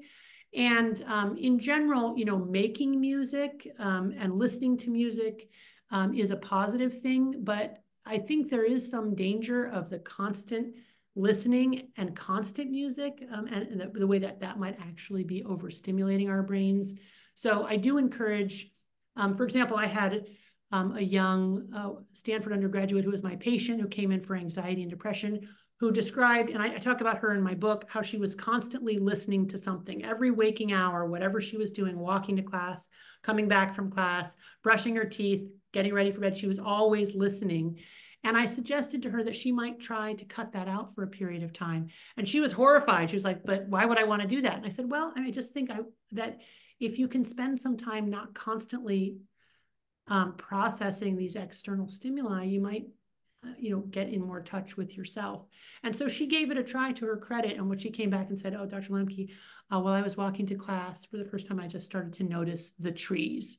and um, in general, you know, making music um, and listening to music um, is a positive thing. But I think there is some danger of the constant listening and constant music um, and, and the, the, way that that might actually be overstimulating our brains. So I do encourage, um, for example, I had um, a young uh, Stanford undergraduate who was my patient who came in for anxiety and depression who described, and I, I, talk about her in my book, how she was constantly listening to something every waking hour, whatever she was doing, walking to class, coming back from class, brushing her teeth, getting ready for bed. She was always listening. And I suggested to her that she might try to cut that out for a period of time. And she was horrified. She was like, but why would I want to do that? And I said, well, I, just think I, that if you can spend some time not constantly um, processing these external stimuli, you might, you know, get in more touch with yourself. And so she gave it a try to her credit. And when she came back and said, oh, Dr. Lembke, uh, while I was walking to class for the first time, I just started to notice the trees.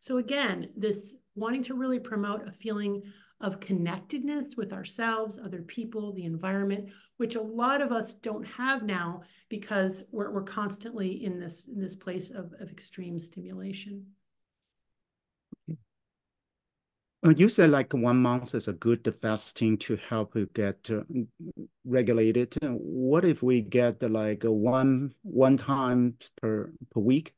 So again, this wanting to really promote a feeling of connectedness with ourselves, other people, the environment, which a lot of us don't have now because we're, we're constantly in this, in this place of, of extreme stimulation. Uh, you said like one month is a good fasting to help you get uh, regulated. What if we get like one one time per per week,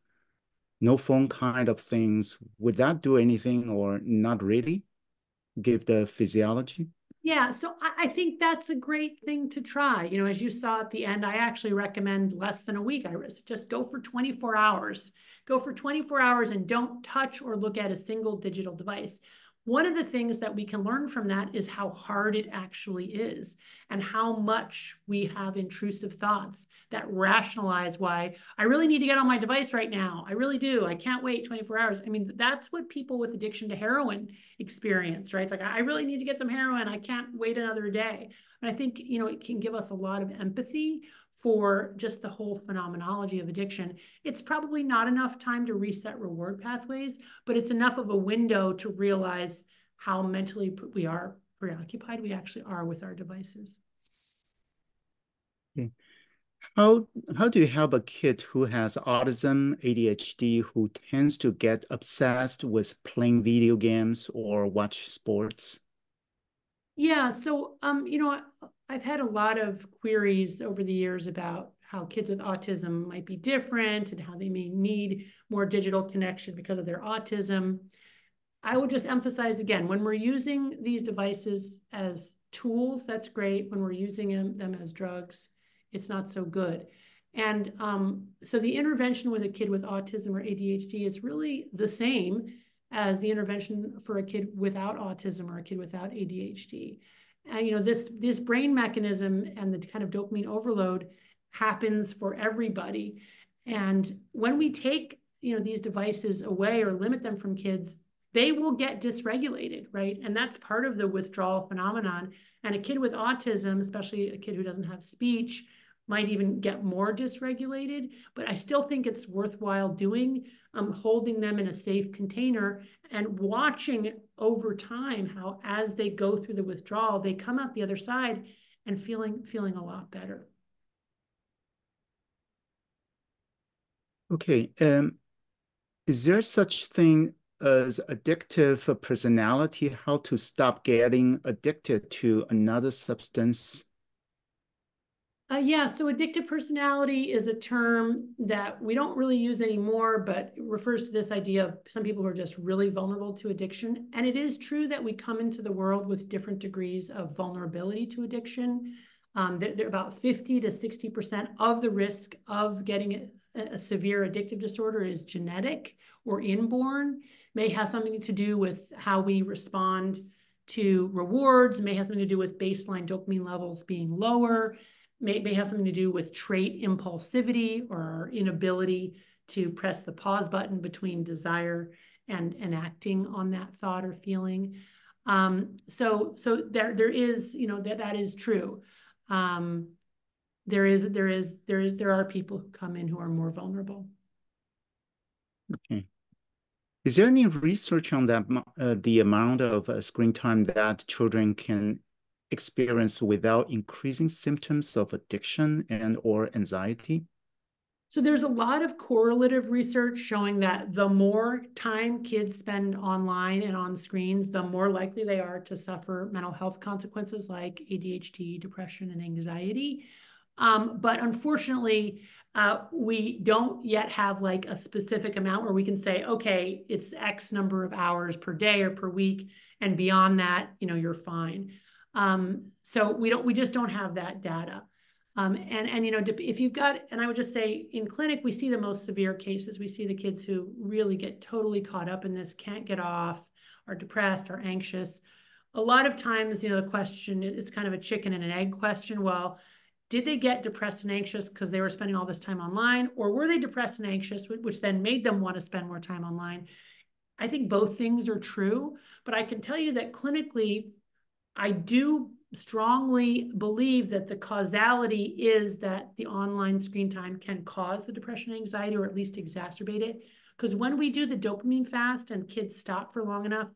no phone kind of things? Would that do anything or not really? give the physiology? Yeah, so I, think that's a great thing to try. You know, as you saw at the end, I actually recommend less than a week. I just go for 24 hours. Go for 24 hours and don't touch or look at a single digital device. One of the things that we can learn from that is how hard it actually is and how much we have intrusive thoughts that rationalize why I really need to get on my device right now. I really do. I can't wait 24 hours. I mean, that's what people with addiction to heroin experience, right? It's like, I really need to get some heroin. I can't wait another day. And I think, you know, it can give us a lot of empathy for just the whole phenomenology of addiction. It's probably not enough time to reset reward pathways, but it's enough of a window to realize how mentally we are preoccupied we actually are with our devices. Okay. How, how do you help a kid who has autism, ADHD, who tends to get obsessed with playing video games or watch sports? Yeah, so um, you know, I've had a lot of queries over the years about how kids with autism might be different and how they may need more digital connection because of their autism. I would just emphasize again, when we're using these devices as tools, that's great. When we're using them, as drugs, it's not so good. And um, so the intervention with a kid with autism or ADHD is really the same as the intervention for a kid without autism or a kid without ADHD. And, you know, this, this brain mechanism and the kind of dopamine overload happens for everybody. And when we take, you know, these devices away or limit them from kids, they will get dysregulated, right? And that's part of the withdrawal phenomenon. And a kid with autism, especially a kid who doesn't have speech, might even get more dysregulated. But I still think it's worthwhile doing, um, holding them in a safe container and watching over time how, as they go through the withdrawal, they come out the other side and feeling feeling a lot better. Okay. Um, is there such thing as addictive personality? How to stop getting addicted to another substance? Uh, yeah, so addictive personality is a term that we don't really use anymore, but refers to this idea of some people who are just really vulnerable to addiction. And it is true that we come into the world with different degrees of vulnerability to addiction. Um, they're, they're, about 50 to 60% of the risk of getting a, a severe addictive disorder is genetic or inborn, may have something to do with how we respond to rewards, may have something to do with baseline dopamine levels being lower may, may have something to do with trait impulsivity or inability to press the pause button between desire and, and acting on that thought or feeling. Um, so so there there is you know that that is true. Um, there is there is there is there are people who come in who are more vulnerable. Okay. Is there any research on that uh, the amount of uh, screen time that children can experience without increasing symptoms of addiction and or anxiety? So there's a lot of correlative research showing that the more time kids spend online and on screens, the more likely they are to suffer mental health consequences like ADHD, depression, and anxiety. Um, but unfortunately, uh, we don't yet have like a specific amount where we can say, okay, it's X number of hours per day or per week, and beyond that, you know, you're fine. Um, so we don't, we just don't have that data. Um, and, and, you know, if you've got, and I would just say in clinic, we see the most severe cases. We see the kids who really get totally caught up in this, can't get off, are depressed, are anxious. A lot of times, you know, the question, it's kind of a chicken and an egg question. Well, did they get depressed and anxious because they were spending all this time online or were they depressed and anxious which then made them want to spend more time online i think both things are true but i can tell you that clinically I do strongly believe that the causality is that the online screen time can cause the depression and anxiety or at least exacerbate it. Because when we do the dopamine fast and kids stop for long enough,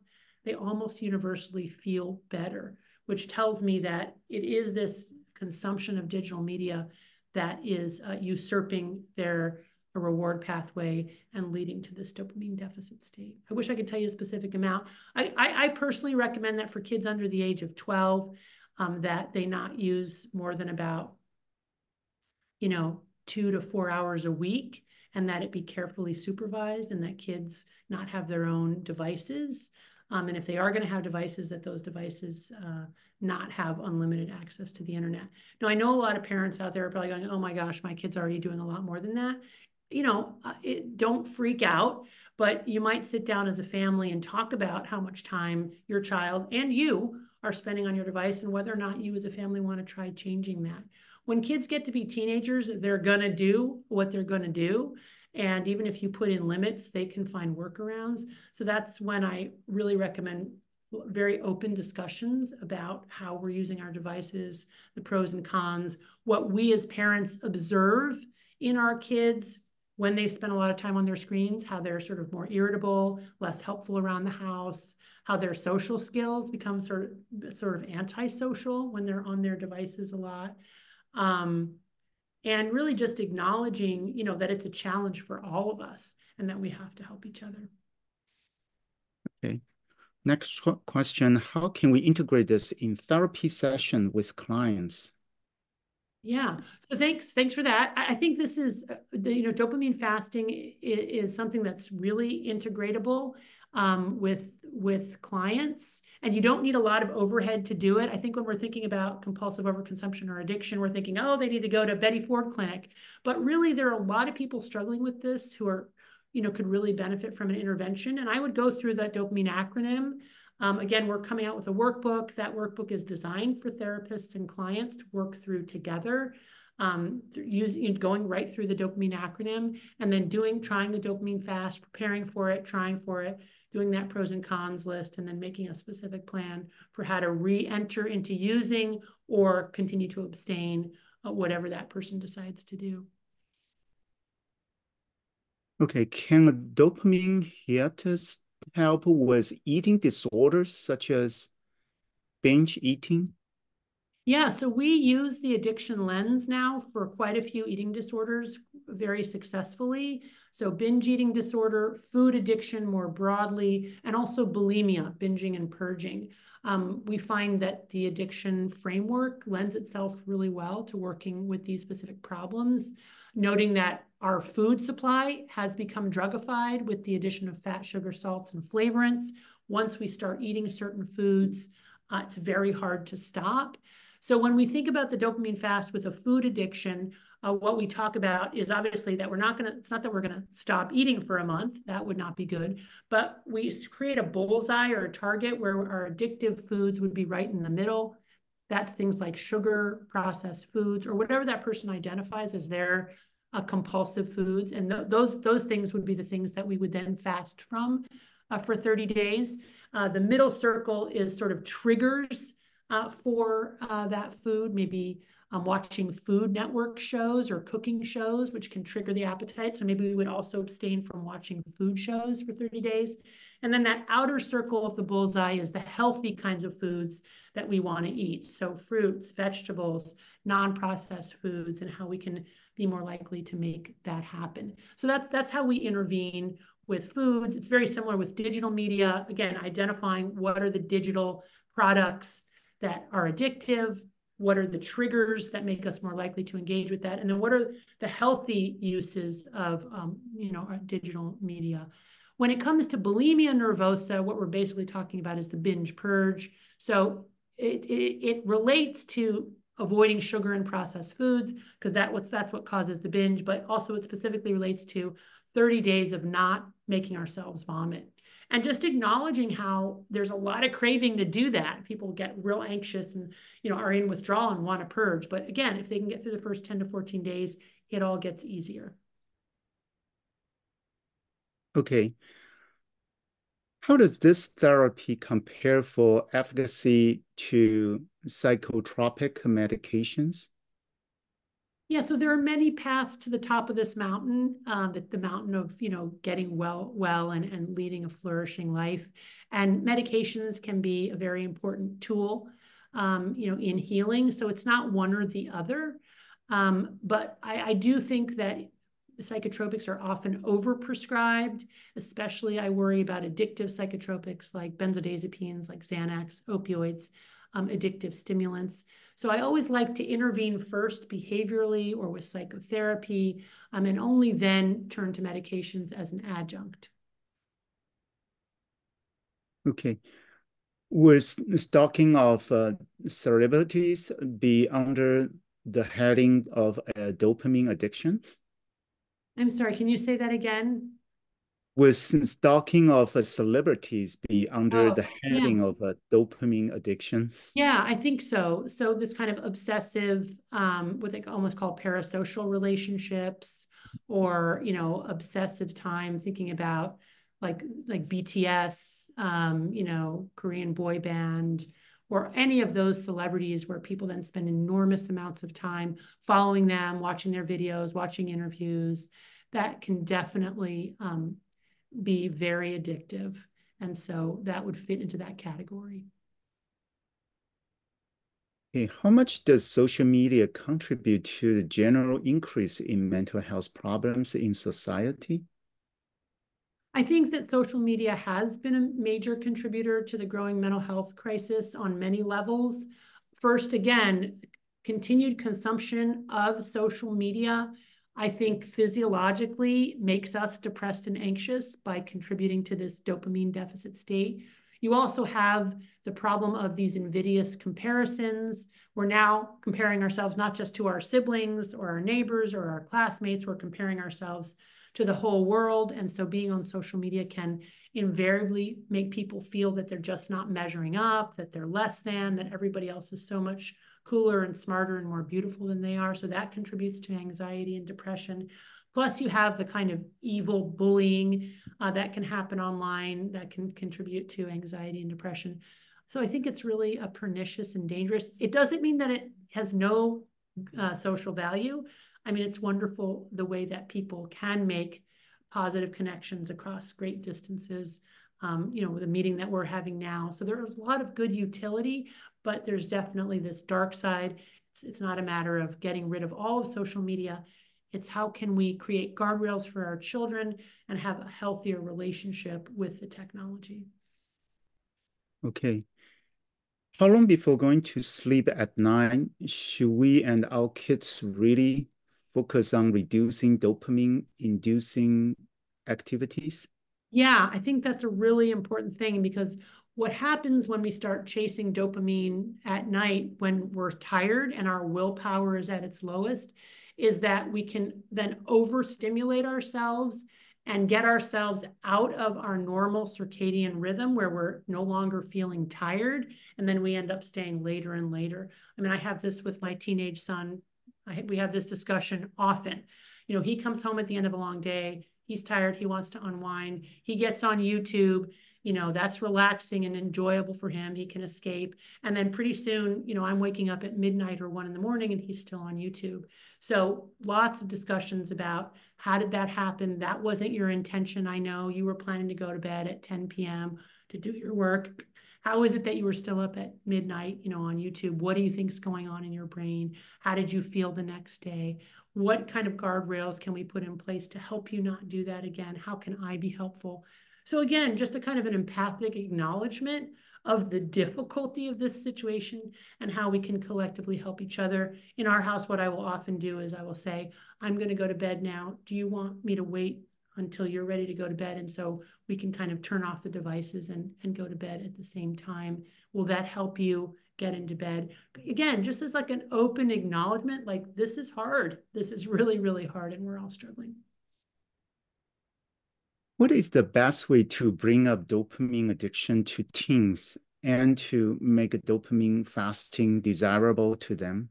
they almost universally feel better, which tells me that it is this consumption of digital media that is uh, usurping their a reward pathway and leading to this dopamine deficit state. I wish I could tell you a specific amount. I, I, I personally recommend that for kids under the age of 12, um, that they not use more than about, you know, two to four hours a week and that it be carefully supervised and that kids not have their own devices. Um, and if they are going to have devices, that those devices uh, not have unlimited access to the internet. Now, I know a lot of parents out there are probably going, oh my gosh, my kid's already doing a lot more than that you know, uh, it, don't freak out, but you might sit down as a family and talk about how much time your child and you are spending on your device and whether or not you as a family want to try changing that. When kids get to be teenagers, they're going to do what they're going to do. And even if you put in limits, they can find workarounds. So that's when I really recommend very open discussions about how we're using our devices, the pros and cons, what we as parents observe in our kids when they've spent a lot of time on their screens, how they're sort of more irritable, less helpful around the house, how their social skills become sort of sort of antisocial when they're on their devices a lot. Um, and really just acknowledging, you know, that it's a challenge for all of us and that we have to help each other. Okay. Next question, how can we integrate this in therapy session with clients? Yeah. So thanks. Thanks for that. I think this is, uh, you know, dopamine fasting is, is something that's really integratable um, with with clients, and you don't need a lot of overhead to do it. I think when we're thinking about compulsive overconsumption or addiction, we're thinking, oh, they need to go to Betty Ford Clinic. But really, there are a lot of people struggling with this who are, you know, could really benefit from an intervention. And I would go through that dopamine acronym. Um, again, we're coming out with a workbook. That workbook is designed for therapists and clients to work through together um, using going right through the dopamine acronym and then doing trying the dopamine fast, preparing for it, trying for it, doing that pros and cons list, and then making a specific plan for how to re-enter into using or continue to abstain, uh, whatever that person decides to do. Okay, can dopamine hiatus help with eating disorders such as binge eating? Yeah, so we use the addiction lens now for quite a few eating disorders very successfully. So binge eating disorder, food addiction more broadly, and also bulimia, binging and purging. Um, we find that the addiction framework lends itself really well to working with these specific problems, noting that our food supply has become drugified with the addition of fat, sugar, salts, and flavorants. Once we start eating certain foods, uh, it's very hard to stop. So when we think about the dopamine fast with a food addiction, uh, what we talk about is obviously that we're not going to, it's not that we're going to stop eating for a month. That would not be good. But we create a bullseye or a target where our addictive foods would be right in the middle. That's things like sugar, processed foods, or whatever that person identifies as their uh, compulsive foods. And th those, those things would be the things that we would then fast from uh, for 30 days. Uh, the middle circle is sort of triggers uh, for uh, that food, maybe um, watching Food Network shows or cooking shows, which can trigger the appetite. So maybe we would also abstain from watching food shows for 30 days. And then that outer circle of the bullseye is the healthy kinds of foods that we want to eat. So fruits, vegetables, non-processed foods, and how we can be more likely to make that happen. So that's that's how we intervene with foods. It's very similar with digital media. Again, identifying what are the digital products that are addictive? What are the triggers that make us more likely to engage with that? And then what are the healthy uses of, um, you know, digital media? When it comes to bulimia nervosa, what we're basically talking about is the binge purge. So it, it, it relates to avoiding sugar and processed foods because that what's that's what causes the binge, but also it specifically relates to 30 days of not making ourselves vomit. And just acknowledging how there's a lot of craving to do that. People get real anxious and you know are in withdrawal and want to purge but again if they can get through the first 10 to 14 days it all gets easier. Okay how does this therapy compare for efficacy to psychotropic medications yeah, so there are many paths to the top of this mountain, uh, the, the mountain of you know getting well, well, and and leading a flourishing life. And medications can be a very important tool, um, you know, in healing. So it's not one or the other. Um, but I, I do think that psychotropics are often overprescribed, especially I worry about addictive psychotropics like benzodiazepines, like Xanax, opioids um, addictive stimulants. So I always like to intervene first behaviorally or with psychotherapy, um, and only then turn to medications as an adjunct. Okay. Will stalking of uh, celebrities be under the heading of a dopamine addiction? I'm sorry, can you say that again? Will stalking of celebrities be under oh, the heading yeah. of a dopamine addiction? Yeah, I think so. So this kind of obsessive, um, what they almost call parasocial relationships, or you know, obsessive time thinking about like like BTS, um, you know, Korean boy band, or any of those celebrities where people then spend enormous amounts of time following them, watching their videos, watching interviews. That can definitely um, be very addictive. And so that would fit into that category. Okay, how much does social media contribute to the general increase in mental health problems in society? I think that social media has been a major contributor to the growing mental health crisis on many levels. First, again, continued consumption of social media I think physiologically makes us depressed and anxious by contributing to this dopamine deficit state. You also have the problem of these invidious comparisons. We're now comparing ourselves not just to our siblings or our neighbors or our classmates, we're comparing ourselves to the whole world. And so being on social media can invariably make people feel that they're just not measuring up, that they're less than, that everybody else is so much cooler and smarter and more beautiful than they are. So that contributes to anxiety and depression. Plus, you have the kind of evil bullying uh, that can happen online that can contribute to anxiety and depression. So I think it's really a pernicious and dangerous. It doesn't mean that it has no uh, social value. I mean, it's wonderful the way that people can make positive connections across great distances. Um, you know, the meeting that we're having now. So there's a lot of good utility, but there's definitely this dark side. It's, it's not a matter of getting rid of all of social media. It's how can we create guardrails for our children and have a healthier relationship with the technology. Okay. How long before going to sleep at night should we and our kids really focus on reducing dopamine inducing activities? Yeah, I think that's a really important thing because what happens when we start chasing dopamine at night when we're tired and our willpower is at its lowest is that we can then overstimulate ourselves and get ourselves out of our normal circadian rhythm where we're no longer feeling tired and then we end up staying later and later i mean i have this with my teenage son I, we have this discussion often. You know he comes home at the end of a long day he's tired he wants to unwind he gets on youtube you know that's relaxing and enjoyable for him he can escape. And then pretty soon you know i'm waking up at midnight or one in the morning and he's still on youtube. So lots of discussions about how did that happen? That wasn't your intention. I know you were planning to go to bed at 10 p.m to do your work how is it that you were still up at midnight you know on youtube? What do you think is going on in your brain? How did you feel the next day? What kind of guardrails can we put in place to help you not do that again? How can i be helpful? So again, just a kind of an empathic acknowledgement of the difficulty of this situation and how we can collectively help each other. In our house, what I will often do is I will say, I'm going to go to bed now. Do you want me to wait until you're ready to go to bed? And so we can kind of turn off the devices and, and go to bed at the same time. Will that help you get into bed? Again, just as like an open acknowledgement, like this is hard. This is really, really hard, and we're all struggling. What is the best way to bring up dopamine addiction to teens and to make dopamine fasting desirable to them?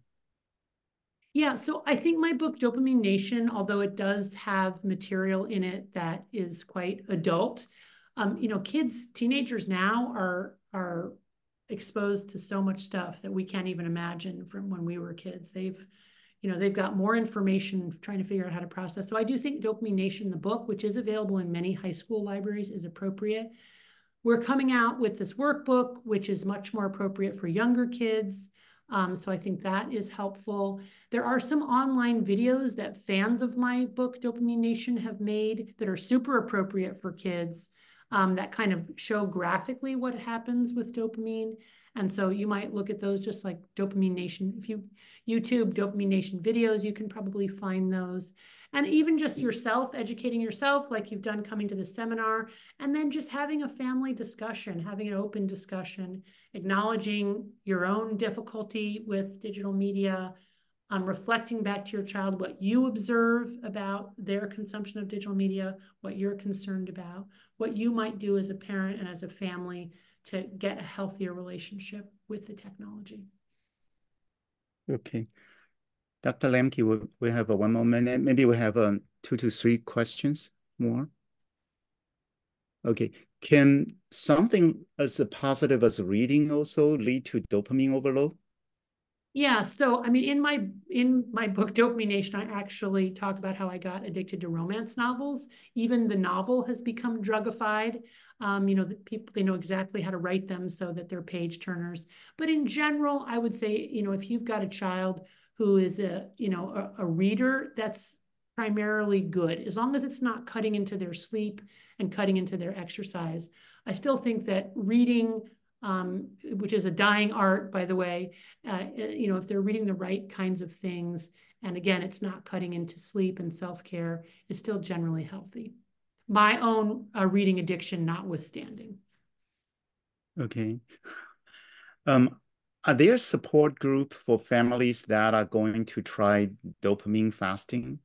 Yeah, so I think my book, Dopamine Nation, although it does have material in it that is quite adult, um, you know, kids, teenagers now are are exposed to so much stuff that we can't even imagine from when we were kids. They've you know, they've got more information trying to figure out how to process. So I do think Dopamine Nation, the book, which is available in many high school libraries, is appropriate. We're coming out with this workbook, which is much more appropriate for younger kids. Um, so I think that is helpful. There are some online videos that fans of my book, Dopamine Nation, have made that are super appropriate for kids um, that kind of show graphically what happens with dopamine. And so you might look at those just like Dopamine Nation. If you YouTube Dopamine Nation videos, you can probably find those. And even just yourself, educating yourself, like you've done coming to the seminar, and then just having a family discussion, having an open discussion, acknowledging your own difficulty with digital media, um, reflecting back to your child what you observe about their consumption of digital media, what you're concerned about, what you might do as a parent and as a family to get a healthier relationship with the technology. Okay. Dr. Lembke, we, we have a one more minute. Maybe we have um, two to three questions more. Okay. Can something as positive as reading also lead to dopamine overload? Yeah, so I mean, in my in my book Dopamine Nation, I actually talk about how I got addicted to romance novels. Even the novel has become drugified. Um, you know, the people they know exactly how to write them so that they're page turners. But in general, I would say, you know, if you've got a child who is a you know a, a reader, that's primarily good as long as it's not cutting into their sleep and cutting into their exercise. I still think that reading um, which is a dying art, by the way. Uh, uh, you know, if they're reading the right kinds of things, and again, it's not cutting into sleep and self care, is still generally healthy. My own uh, reading addiction notwithstanding. Okay. Um, are there support group for families that are going to try dopamine fasting?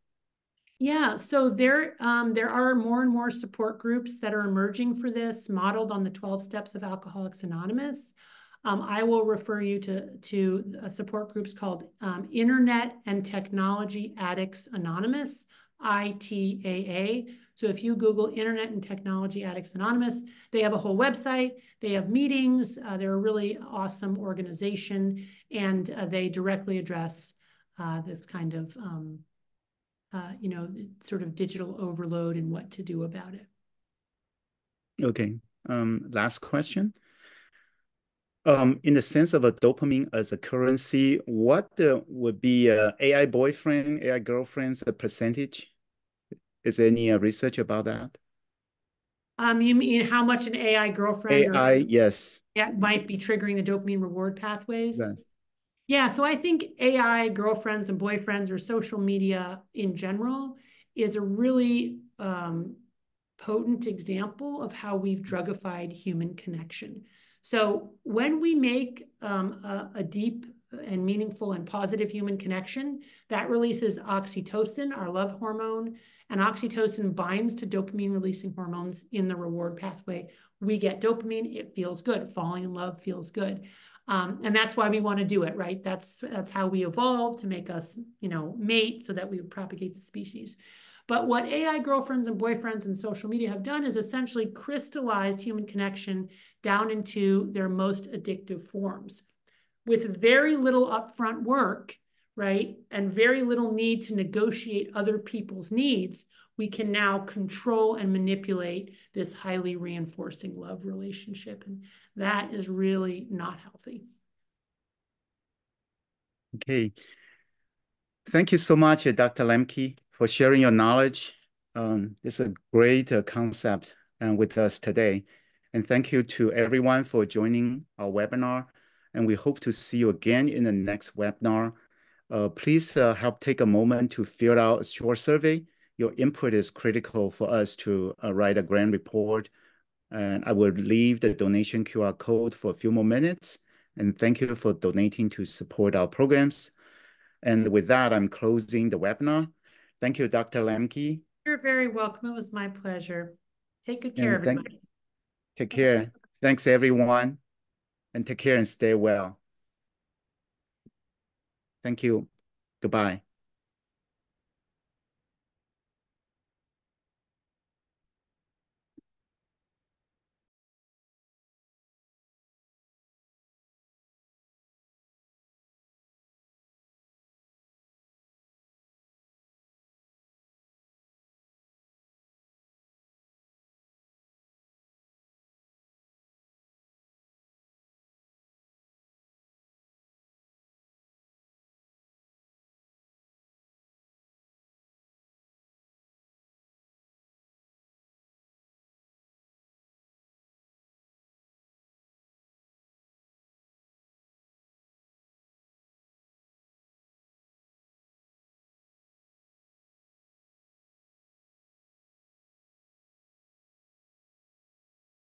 Yeah, so there um, there are more and more support groups that are emerging for this, modeled on the 12 steps of Alcoholics Anonymous. Um, I will refer you to, to support groups called um, Internet and Technology Addicts Anonymous, ITAA. So if you Google Internet and Technology Addicts Anonymous, they have a whole website, they have meetings, uh, they're a really awesome organization, and uh, they directly address uh, this kind of, um, uh, you know, sort of digital overload and what to do about it. Okay, um, last question. Um, in the sense of a dopamine as a currency, what uh, would be a AI boyfriend, AI girlfriend's percentage? Is there any uh, research about that? Um, you mean how much an AI girlfriend AI, yes. Yeah, might be triggering the dopamine reward pathways. Yes. Yeah, so I think AI girlfriends and boyfriends or social media in general is a really um, potent example of how we've drugified human connection. So when we make um, a, a deep and meaningful and positive human connection, that releases oxytocin, our love hormone, and oxytocin binds to dopamine releasing hormones in the reward pathway. We get dopamine, it feels good. Falling in love feels good. Um, and that's why we want to do it, right? That's that's how we evolved to make us, you know, mate so that we would propagate the species. But what AI girlfriends and boyfriends and social media have done is essentially crystallized human connection down into their most addictive forms. With very little upfront work, right? And very little need to negotiate other people's needs, we can now control and manipulate this highly reinforcing love relationship. And that is really not healthy. Okay. Thank you so much, Dr. Lembke, for sharing your knowledge. Um, it's a great uh, concept uh, with us today. And thank you to everyone for joining our webinar. And we hope to see you again in the next webinar uh, please uh, help take a moment to fill out a short survey. Your input is critical for us to uh, write a grant report. And I will leave the donation QR code for a few more minutes. And thank you for donating to support our programs. And with that, I'm closing the webinar. Thank you, Dr. Lembke. You're very welcome. It was my pleasure. Take good care, everybody. Thank, take care. Thanks, everyone. And take care and stay well. Thank you. Goodbye.